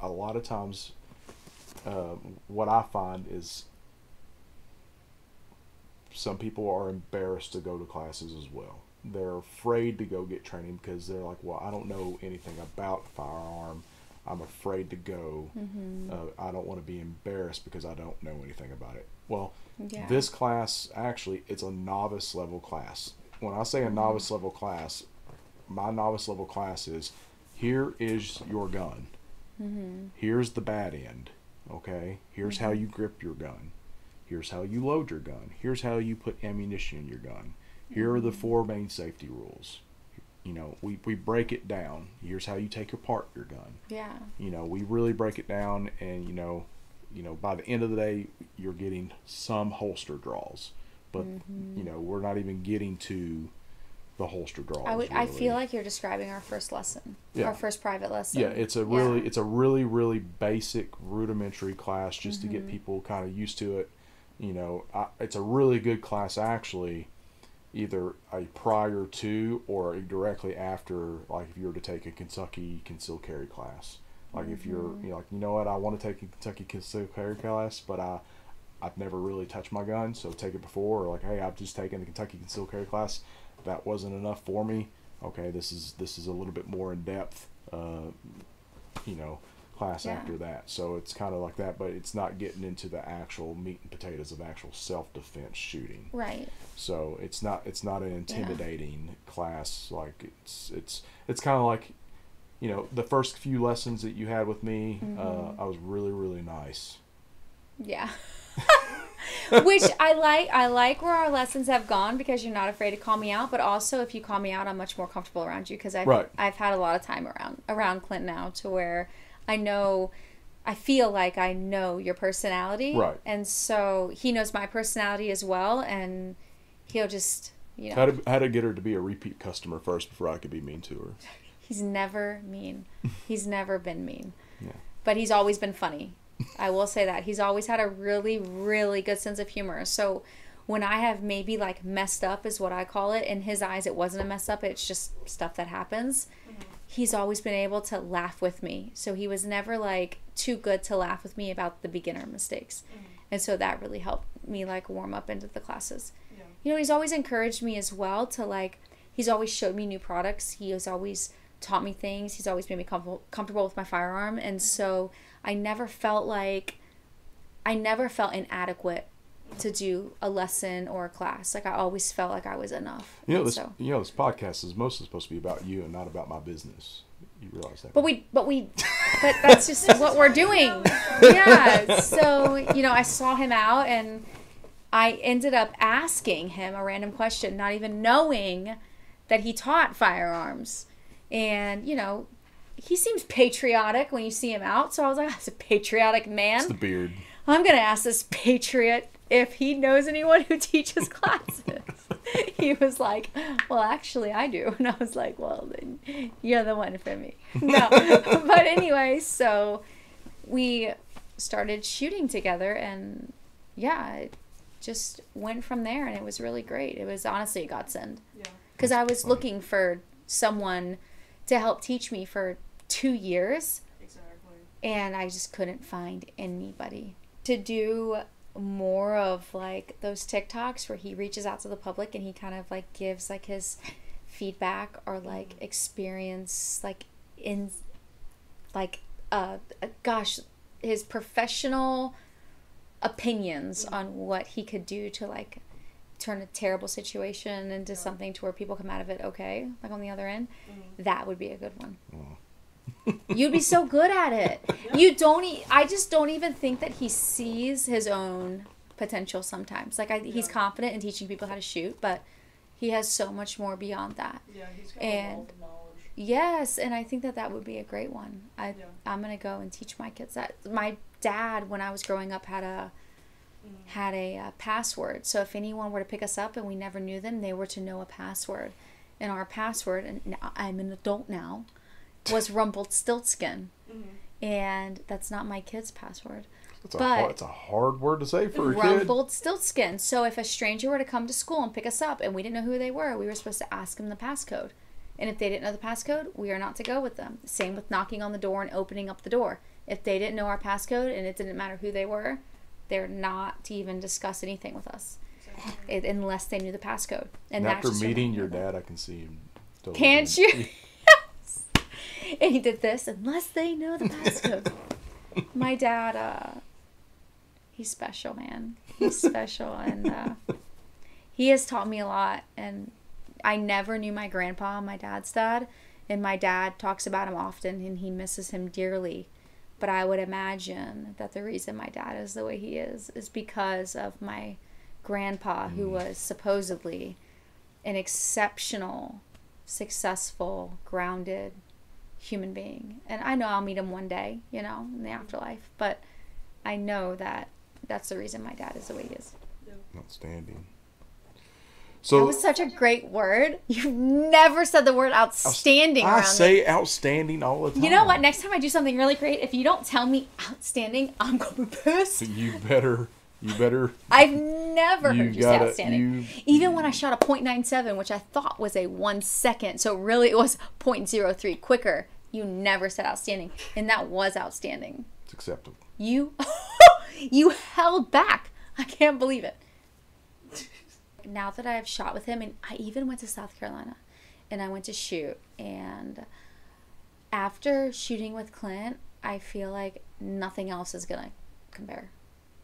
a lot of times uh, what I find is some people are embarrassed to go to classes as well. They're afraid to go get training because they're like, well, I don't know anything about firearm. I'm afraid to go. Mm-hmm. Uh, I don't want to be embarrassed because I don't know anything about it. Well, Yeah. this class actually it's a novice level class. When I say a novice level class, my novice level class is here is your gun. Mm-hmm. Here's the bad end. Okay? Here's how you grip your gun. Here's how you load your gun. Here's how you put ammunition in your gun. Here are the four main safety rules. You know, we, we break it down. Here's how you take apart your gun. Yeah. You know, we really break it down and you know, you know, by the end of the day you're getting some holster draws. But you know, we're not even getting to the holster draws. I would. I feel like you're describing our first lesson. Yeah. Our first private lesson. Yeah, it's a really Yeah. it's a really really basic rudimentary class just to Mm-hmm. get people kind of used to it. You know, I, it's a really good class actually, either a prior to or directly after. Like if you were to take a Kentucky concealed carry class, like if you're Mm-hmm. you know, like you know what I want to take a Kentucky concealed carry class, but I I've never really touched my gun, so take it before. Or like, hey, I've just taken the Kentucky concealed carry class. That wasn't enough for me. Okay, this is this is a little bit more in depth. Uh, you know, class Yeah. after that. So it's kind of like that, but it's not getting into the actual meat and potatoes of actual self defense shooting. Right. So it's not it's not an intimidating class. Like it's it's it's kind of like, you know, the first few lessons that you had with me, uh, Mhm. I was really really nice. Yeah. Which I like. I like where our lessons have gone because you're not afraid to call me out. But also, if you call me out, I'm much more comfortable around you because I've Right. I've had a lot of time around around Clint now to where I know. I feel like I know your personality, Right. And so he knows my personality as well, and he'll just you know How to how to get her to be a repeat customer first before I could be mean to her. He's never mean. He's never been mean. Yeah. But he's always been funny. I will say that. He's always had a really, really good sense of humor. So when I have maybe like messed up, is what I call it, in his eyes, it wasn't a mess up. It's just stuff that happens. Mm-hmm. He's always been able to laugh with me. So he was never like too good to laugh with me about the beginner mistakes. Mm. And so that really helped me like warm up into the classes. Yeah. You know, he's always encouraged me as well to like he's always showed me new products. He has always taught me things. He's always made me comfortable comfortable with my firearm and mm. so I never felt like I never felt inadequate to do a lesson or a class. Like I always felt like I was enough. You know this. so You know this podcast is mostly supposed to be about you and not about my business. You realize that? But we, but we, but that's just what we're doing. Yeah. So, you know, I saw him out and I ended up asking him a random question, not even knowing that he taught firearms. And, you know, he seems patriotic when you see him out. So I was like, that's a patriotic man. it's the beard. I'm going to ask this patriot if he knows anyone who teaches classes. he was like, Well, actually, I do. And I was like, Well, then you're the one for me. No. but anyway, so we started shooting together, and yeah, it just went from there, and it was really great. It was honestly a godsend Yeah. because I was looking for someone to help teach me for two years Exactly. and I just couldn't find anybody to do more of like those TikToks where he reaches out to the public and he kind of like gives like his feedback or like mm-hmm. experience like in like uh, uh gosh his professional opinions mm-hmm. on what he could do to like turn a terrible situation into something to where people come out of it okay like on the other end mm-hmm. that would be a good one mm. You'd be so good at it. You don't. E- I just don't even think that he sees his own potential sometimes. Like I, he's confident in teaching people how to shoot, but he has so much more beyond that. Yeah, he's got And- a knowledge. Yes, and I think that that would be a great one. I Yeah. I'm gonna go and teach my kids that. My dad, when I was growing up, had a had a uh, password. So if anyone were to pick us up and we never knew them, they were to know a password. And our password, and I'm an adult now, was Rumpelstiltskin. Mm-hmm. And that's not my kid's password. It's a, But- hard, it's a hard word to say for a kid. Rumpelstiltskin. So if a stranger were to come to school and pick us up and we didn't know who they were, we were supposed to ask them the passcode. And if they didn't know the passcode, we are not to go with them. Same with knocking on the door and opening up the door. If they didn't know our passcode and it didn't matter who they were, they're not to even discuss anything with us it, unless they knew the passcode. And And that's after meeting your me of that. dad, I can see him. Totally Can't you? And he did this unless they know the passcode. My dad, uh, he's special, man. He's special, and uh, he has taught me a lot. And I never knew my grandpa, my dad's dad, and my dad talks about him often, and he misses him dearly. But I would imagine that the reason my dad is the way he is is because of my grandpa, who was supposedly an exceptional, successful, grounded human being. And I know I'll meet him one day, you know, in the afterlife. But I know that that's the reason my dad is the way he is. Outstanding. that So was such a great word. You've never said the word outstanding I say me. outstanding all the time. You know what? Next time I do something really great, if you don't tell me outstanding, I'm gonna be pissed. You better. You better. I've never You heard you gotta- say outstanding. you- Even when I shot a .97, which I thought was a one second, so really it was .03 quicker. You never said outstanding, and that was outstanding. It's acceptable. You, you held back. I can't believe it. Now that I have shot with him, and I even went to South Carolina, and I went to shoot, and after shooting with Clint, I feel like nothing else is gonna compare.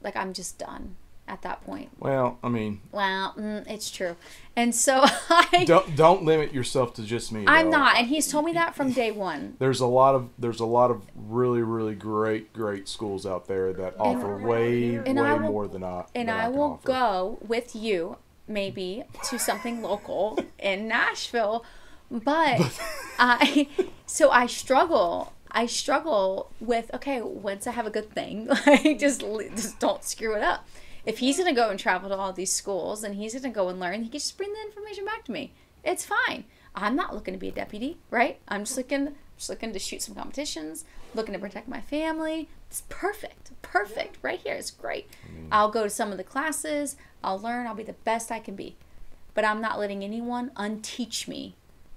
Like I'm just done at that point. Well, I mean, Well, mm, it's true, and so I, don't don't limit yourself to just me. I'm though. not, and he's told me that from day one. There's a lot of there's a lot of really really great great schools out there that offer way And way I will- more than I and than I can will offer. go with you maybe to something local in Nashville but I so I struggle I struggle with okay once I have a good thing like just just don't screw it up if he's gonna go and travel to all these schools and he's gonna go and learn he can just bring the information back to me it's fine I'm not looking to be a deputy right I'm just looking just looking to shoot some competitions looking to protect my family it's perfect perfect right here it's great I'll go to some of the classes I'll learn I'll be the best I can be but I'm not letting anyone unteach me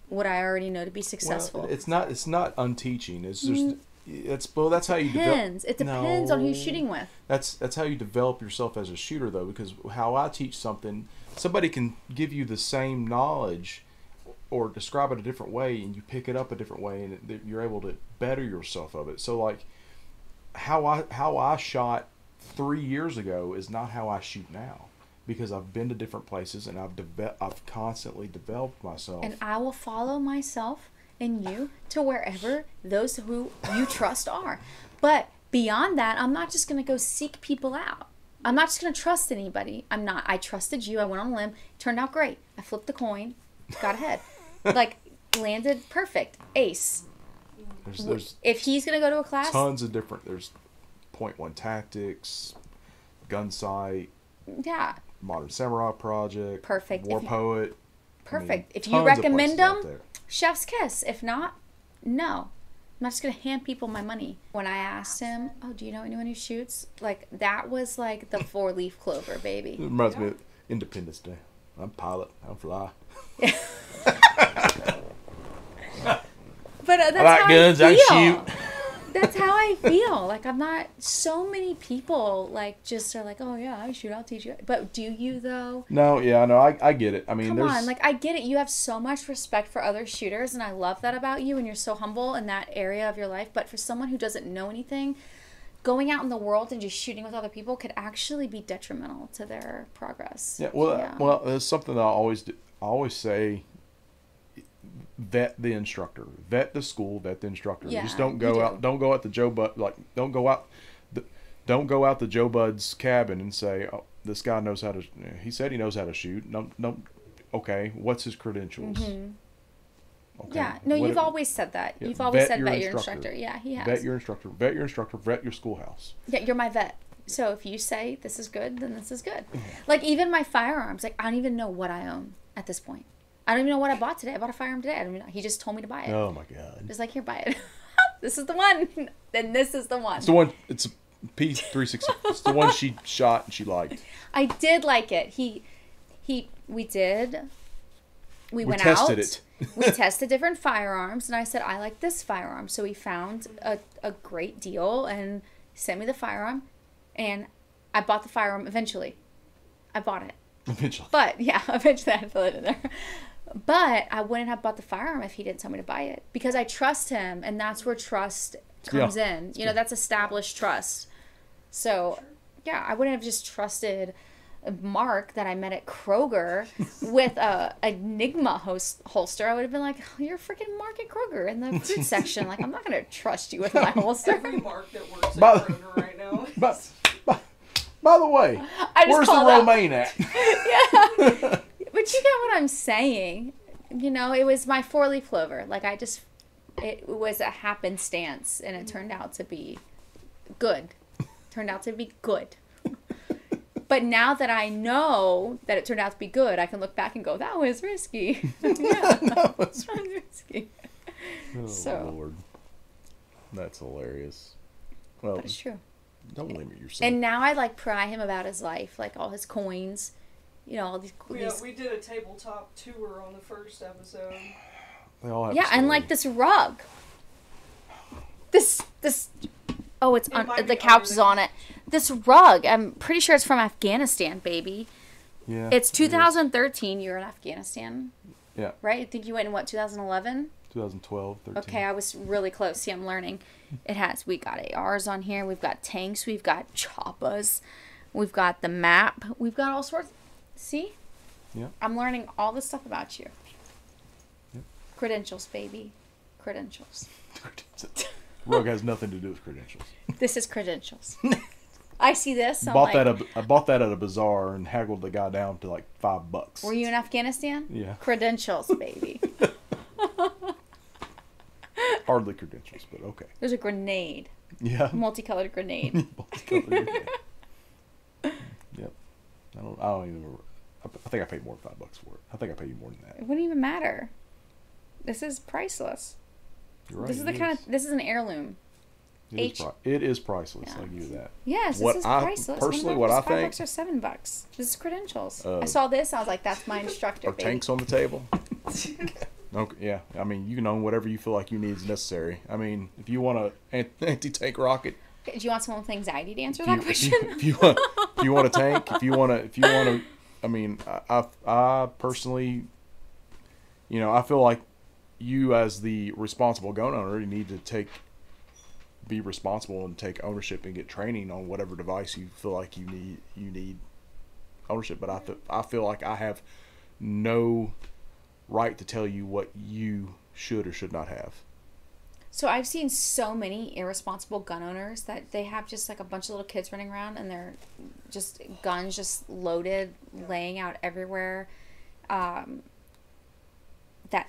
what I already know to be Well, successful. it's not. It's not unteaching. It's just. It's well. That's how you develop. depends. It depends on who you're shooting with. That's that's how you develop yourself as a shooter, though, because how I teach something, somebody can give you the same knowledge, or describe it a different way, and you pick it up a different way, and it, you're able to better yourself of it. So, like, how I how I shot three years ago is not how I shoot now, because I've been to different places and I've deve- I've constantly developed myself. And I will follow myself and you to wherever those who you trust are. But beyond that, I'm not just going to go seek people out. I'm not just going to trust anybody. I'm not. I trusted you. I went on a limb. Turned out great. I flipped the coin. Got ahead. like, landed perfect. Ace. there's there's If he's going to go to a class, tons of different. There's point one tactics, Gunsite. yeah, Modern Samurai Project, Perfect. War you- Poet. I mean, perfect. if you recommend them. Chef's kiss. If not, no. I'm not just gonna hand people my money. When I asked him, "Oh, do you know anyone who shoots?" Like that was like the four leaf clover, It baby. reminds me of Independence Day. I'm pilot. I'm fly. But uh, that's like how guns, I I feel. That's how I feel. Like I'm not. So many people like just are like, "Oh yeah, I shoot. I'll teach you." But do you though? No, yeah, no, I, I get it. I mean, Come there's on, like I get it. You have so much respect for other shooters, and I love that about you. And you're so humble in that area of your life. But for someone who doesn't know anything, going out in the world and just shooting with other people could actually be detrimental to their progress. yeah. Well, Yeah. well, there's something that I always do, I always say. Vet the instructor. Vet the school. Vet the instructor. Yeah, Just don't go do. out. Don't go out the Joe Bud. Like don't go out. The, don't go out to Joe Bud's cabin and say, "Oh, this guy knows how to." He said he knows how to shoot. No, no. Okay, what's his credentials? Mm-hmm. Yeah, no, what- you've always said that. Yeah, You've always said your vet your instructor. instructor. Yeah, he has. Vet your instructor. Vet your instructor. Vet your schoolhouse. yeah, you're my vet. So if you say this is good, then this is good. Like even my firearms, like I don't even know what I own at this point. I don't even know what I bought today. I bought a firearm today. I don't even know. He just told me to buy it. Oh my god. Just like here, buy it. this is the one. then this is the one. It's the one. It's a P three sixty. It's the one she shot and she liked. I did like it. He, he, we did. We, We went tested out. it. we tested different firearms, and I said I like this firearm. So we found a, a great deal and sent me the firearm, and I bought the firearm eventually. I bought it, Eventually. but yeah, eventually I had to fill it in there. But I wouldn't have bought the firearm if he didn't tell me to buy it because I trust him, and that's where trust comes Yeah. in. You know, that's established trust. So, yeah, I wouldn't have just trusted Mark that I met at Kroger with a Enigma host, holster. I would have been like, oh, "You're freaking Mark at Kroger in the food section. Like, I'm not gonna trust you with my holster." Every mark that works at By- Kroger right now. But, by, by the way, where's the called out- romaine at? yeah. But you get what I'm saying. You know, it was my four leaf clover. Like I just it was a happenstance and it turned out to be good. Turned out to be good. But now that I know that it turned out to be good, I can look back and go, that was risky. yeah, that was risky. Oh, So- Lord. That's hilarious. Well, But it's true. don't limit yourself. And now I like pry him about his life, like all his coins, you know, all these. We, uh, these we did a tabletop tour on the first episode. they all have yeah, and like this rug. This this oh, it's It on the couch is on it. This rug, I'm pretty sure it's from Afghanistan, baby. yeah, It's it is. 2013. You were in Afghanistan, Yeah, right? I think you went in what 2011. 2012, 13. Okay, I was really close. See, I'm learning. It has. We got ARs on here. We've got tanks. We've got choppas. We've got the map. We've got all sorts. See? Yeah. I'm learning all this stuff about you. Yep. Credentials, baby. Credentials. Rug has nothing to do with credentials. This is credentials. I see this. I'm bought like, that at, I bought that at a bazaar and haggled the guy down to like five bucks. Were you in Afghanistan? Yeah. Credentials, baby. Hardly credentials, but okay. There's a grenade, Yeah. multicolored grenade. Multicolored, yeah. yep. I don't. I don't even. Remember. I, I think I paid more than five bucks for it. I think I paid you more than that. It wouldn't even matter. This is priceless. You're right. this is the it kind of. This is an heirloom. It is, H- pri- it is priceless. Yeah. I'll give you that. Yes, What this is I- priceless. personally, what I it's five think- bucks or seven bucks. This is credentials. Uh, I saw this. I was like, "That's my instructor." Are baby. tanks on the table? Okay, yeah. I mean, you can own whatever you feel like you need is necessary. I mean, if you want a anti-tank rocket, Do you want someone with anxiety to answer you, that if question? you, if you want, if you want a tank, if you want to, if you want to, I mean, I, I, personally, you know, I feel like you as the responsible gun owner, you need to take, be responsible and take ownership and get training on whatever device you feel like you need, you need ownership. But I, th- I feel like I have no right to tell you what you should or should not have. So I've seen so many irresponsible gun owners that they have just like a bunch of little kids running around and they're just guns just loaded, laying out everywhere. Um, that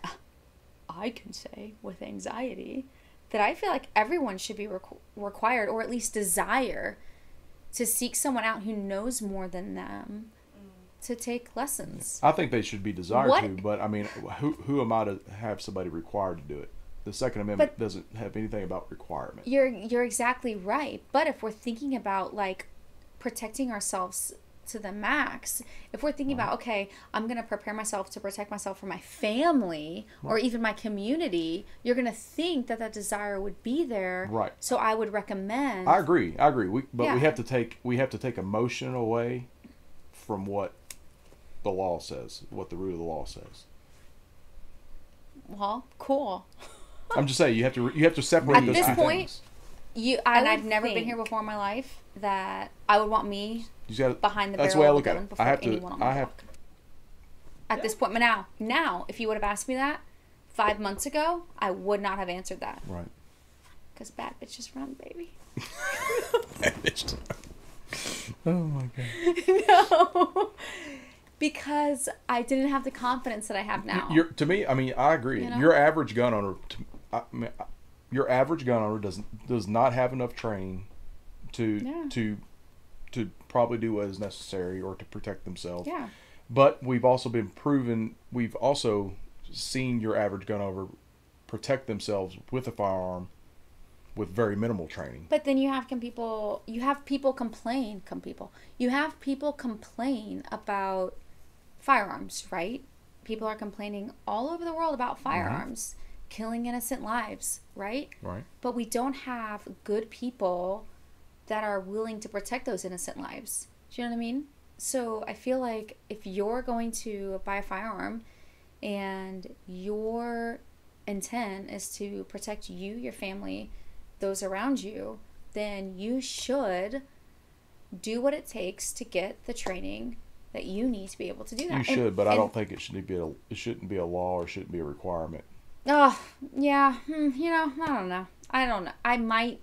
I can say with anxiety that I feel like everyone should be requ- required or at least desire to seek someone out who knows more than them to take lessons. I think they should be desired What- to, but I mean, who who am I to have somebody required to do it? The Second Amendment doesn't have anything about requirement. You're you're exactly right. But if we're thinking about like protecting ourselves to the max, if we're thinking about okay, I'm going to prepare myself to protect myself from my family or even my community, you're going to think that that desire would be there. Right. So I would recommend I agree. I agree. We but Yeah. we have to take we have to take emotion away from what the law says, what the root of the law says. well, cool. I'm just saying you have to you have to separate At those this two point, things. You I and I've never been here before in my life that I would want me You gotta, behind the that's barrel the way I look at it. before I have to. on the I have. block. At this point now, now, if you would have asked me that five months ago, I would not have answered that. Right. Because bad bitches run, baby. bad bitches. oh my god. no. Because I didn't have the confidence that I have now. You're, to me, I mean, I agree. You know? Your average gun owner, to, I mean, your average gun owner doesn't does not have enough training to Yeah. to to probably do what is necessary or to protect themselves. yeah. But we've also been proven. We've also seen your average gun owner protect themselves with a firearm with very minimal training. But then you have can people you have people complain come people. You have people complain about firearms, right? People are complaining all over the world about mm-hmm. firearms, killing innocent lives, right? Right. But we don't have good people that are willing to protect those innocent lives. Do you know what I mean? So I feel like if you're going to buy a firearm and your intent is to protect you, your family, those around you, then you should do what it takes to get the training that you need to be able to do that. You And- should, but I don't think it should be a it shouldn't be a law or shouldn't be a requirement. Oh, yeah. Hmm, you know, I don't know. I don't know. I might.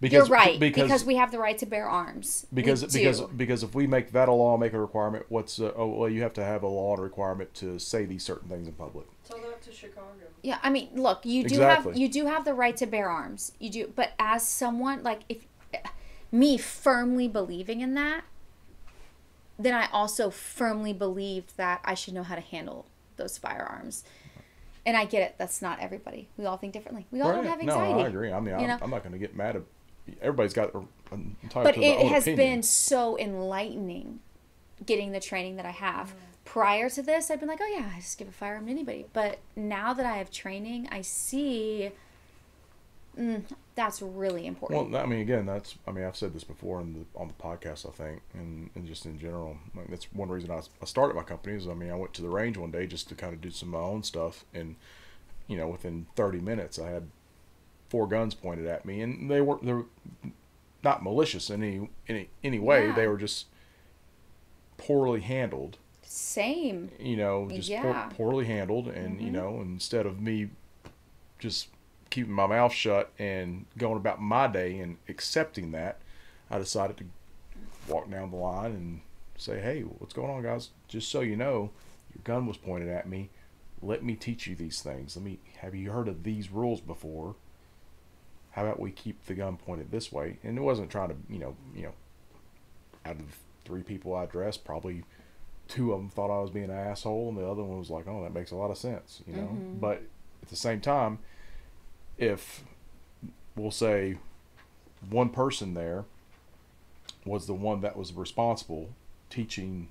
Because You're right because because, we have the right to bear arms. We because because do. because if we make that a law, make a requirement, what's uh, oh well, you have to have a law and requirement to say these certain things in public. Tell that to Chicago. Yeah, I mean, look, you do Exactly. have you do have the right to bear arms. You do, but as someone like if me firmly believing in that, then I also firmly believe that I should know how to handle those firearms. And I get it. That's not everybody. We all think differently. We all Right. don't have anxiety. No, anxiety. I agree. I mean, I'm, know? I'm not going to get mad at. Everybody's got a, an entitled but it has opinion. been so enlightening getting the training that I have. Prior to this, I'd been like, oh yeah, I just give a firearm to anybody. But now that I have training, I see mm, that's really important. Well, I mean, again, that's. I mean, I've said this before in the on the podcast, I think, and, and just in general. Like, that's one reason I, I started my company. Is I mean, I went to the range one day just to kind of do some of my own stuff, and you know, within 30 minutes, I had four guns pointed at me, and they weren't they were not malicious in any any any way. Yeah. They were just poorly handled. Same. You know, just poor- poorly handled, and you Mhm. know, instead of me just keeping my mouth shut and going about my day and accepting that, I decided to walk down the line and say, "Hey, what's going on, guys? Just so you know, your gun was pointed at me. Let me teach you these things. Let me. Have you heard of these rules before? How about we keep the gun pointed this way?" And it wasn't trying to, you know, you know, out of three people I addressed, probably two of them thought I was being an asshole, and the other one was like, "Oh, that makes a lot of sense," you know. Mhm. But at the same time, if we'll say one person there was the one that was responsible teaching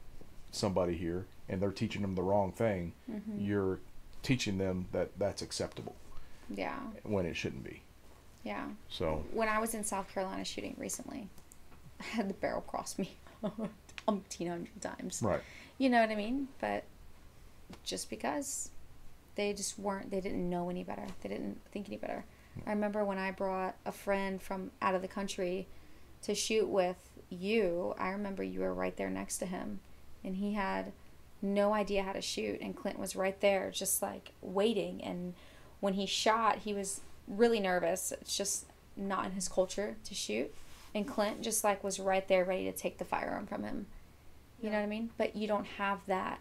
somebody here, and they're teaching them the wrong thing, Mm-hmm. you're teaching them that that's acceptable Yeah. when it shouldn't be. Yeah. So When I was in South Carolina shooting recently, I had the barrel cross me umpteen hundred times. right, You know what I mean? But just because they just weren't, they didn't know any better. They didn't think any better. I remember when I brought a friend from out of the country to shoot with you, I remember you were right there next to him and he had no idea how to shoot and Clint was right there just like waiting and when he shot, he was really nervous. It's just not in his culture to shoot. And Clint just like was right there ready to take the firearm from him. You know what I mean? But you don't have that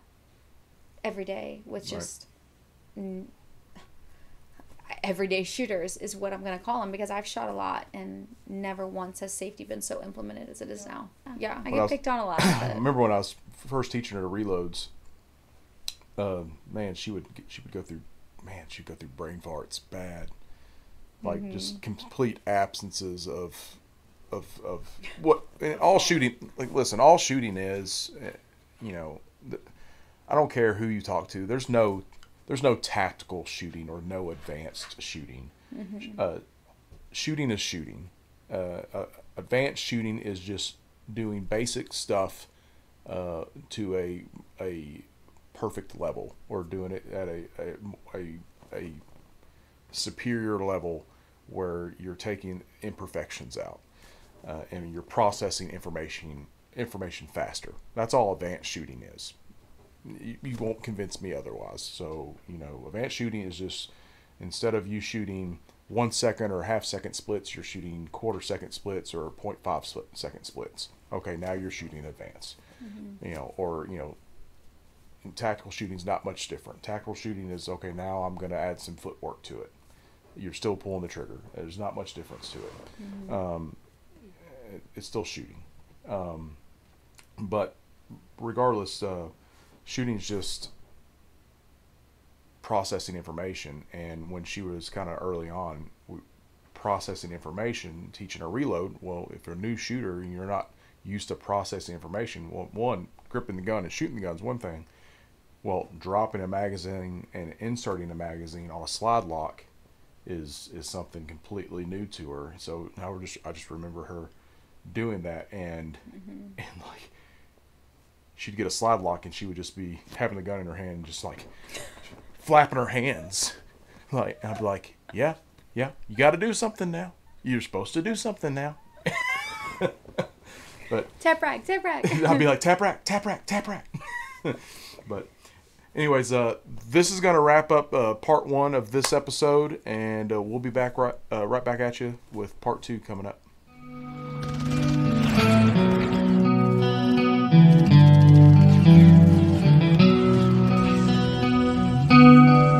every day with Right. just n- everyday shooters is what I'm going to call them because I've shot a lot and never once has safety been so implemented as it is now. Yeah, I When get I was- picked on a lot. I remember when I was first teaching her to reloads. Uh, man, she would she would go through, man, she'd go through brain farts bad, like Mm-hmm. just complete absences of, of of what and all shooting. Like, listen, all shooting is, eh, you know, I don't care who you talk to. There's no, there's no tactical shooting or no advanced shooting. Uh, shooting is shooting. Uh, uh, advanced shooting is just doing basic stuff uh, to a a perfect level or doing it at a a, a, a superior level where you're taking imperfections out uh, and you're processing information information faster. That's all advanced shooting is. You, you won't convince me otherwise. So you know, advanced shooting is just instead of you shooting one second or half second splits, you're shooting quarter second splits or 0.5 split, second splits. Okay, now you're shooting advanced. You know, or you know, tactical shooting is not much different. Tactical shooting is okay. Now I'm going to add some footwork to it. You're still pulling the trigger. There's not much difference to it. Um, it's still shooting. Um, but regardless, uh, shooting is just processing information. And when she was kind of early on, processing information, teaching a reload. Well, if you're a new shooter and you're not used to processing information, well, one, gripping the gun and shooting the gun is one thing. Well, dropping a magazine and inserting a magazine on a slide lock is is something completely new to her. So now we're just I just remember her doing that and mm-hmm. and like she'd get a slide lock and she would just be having the gun in her hand and just like flapping her hands. Like I'd be like, Yeah, yeah, you gotta do something now. You're supposed to do something now. but tap rack, tap rack. I'd be like tap rack, tap rack, tap rack. but anyways, uh, this is gonna wrap up uh, part one of this episode, and uh, we'll be back right uh, right back at you with part two coming up. Música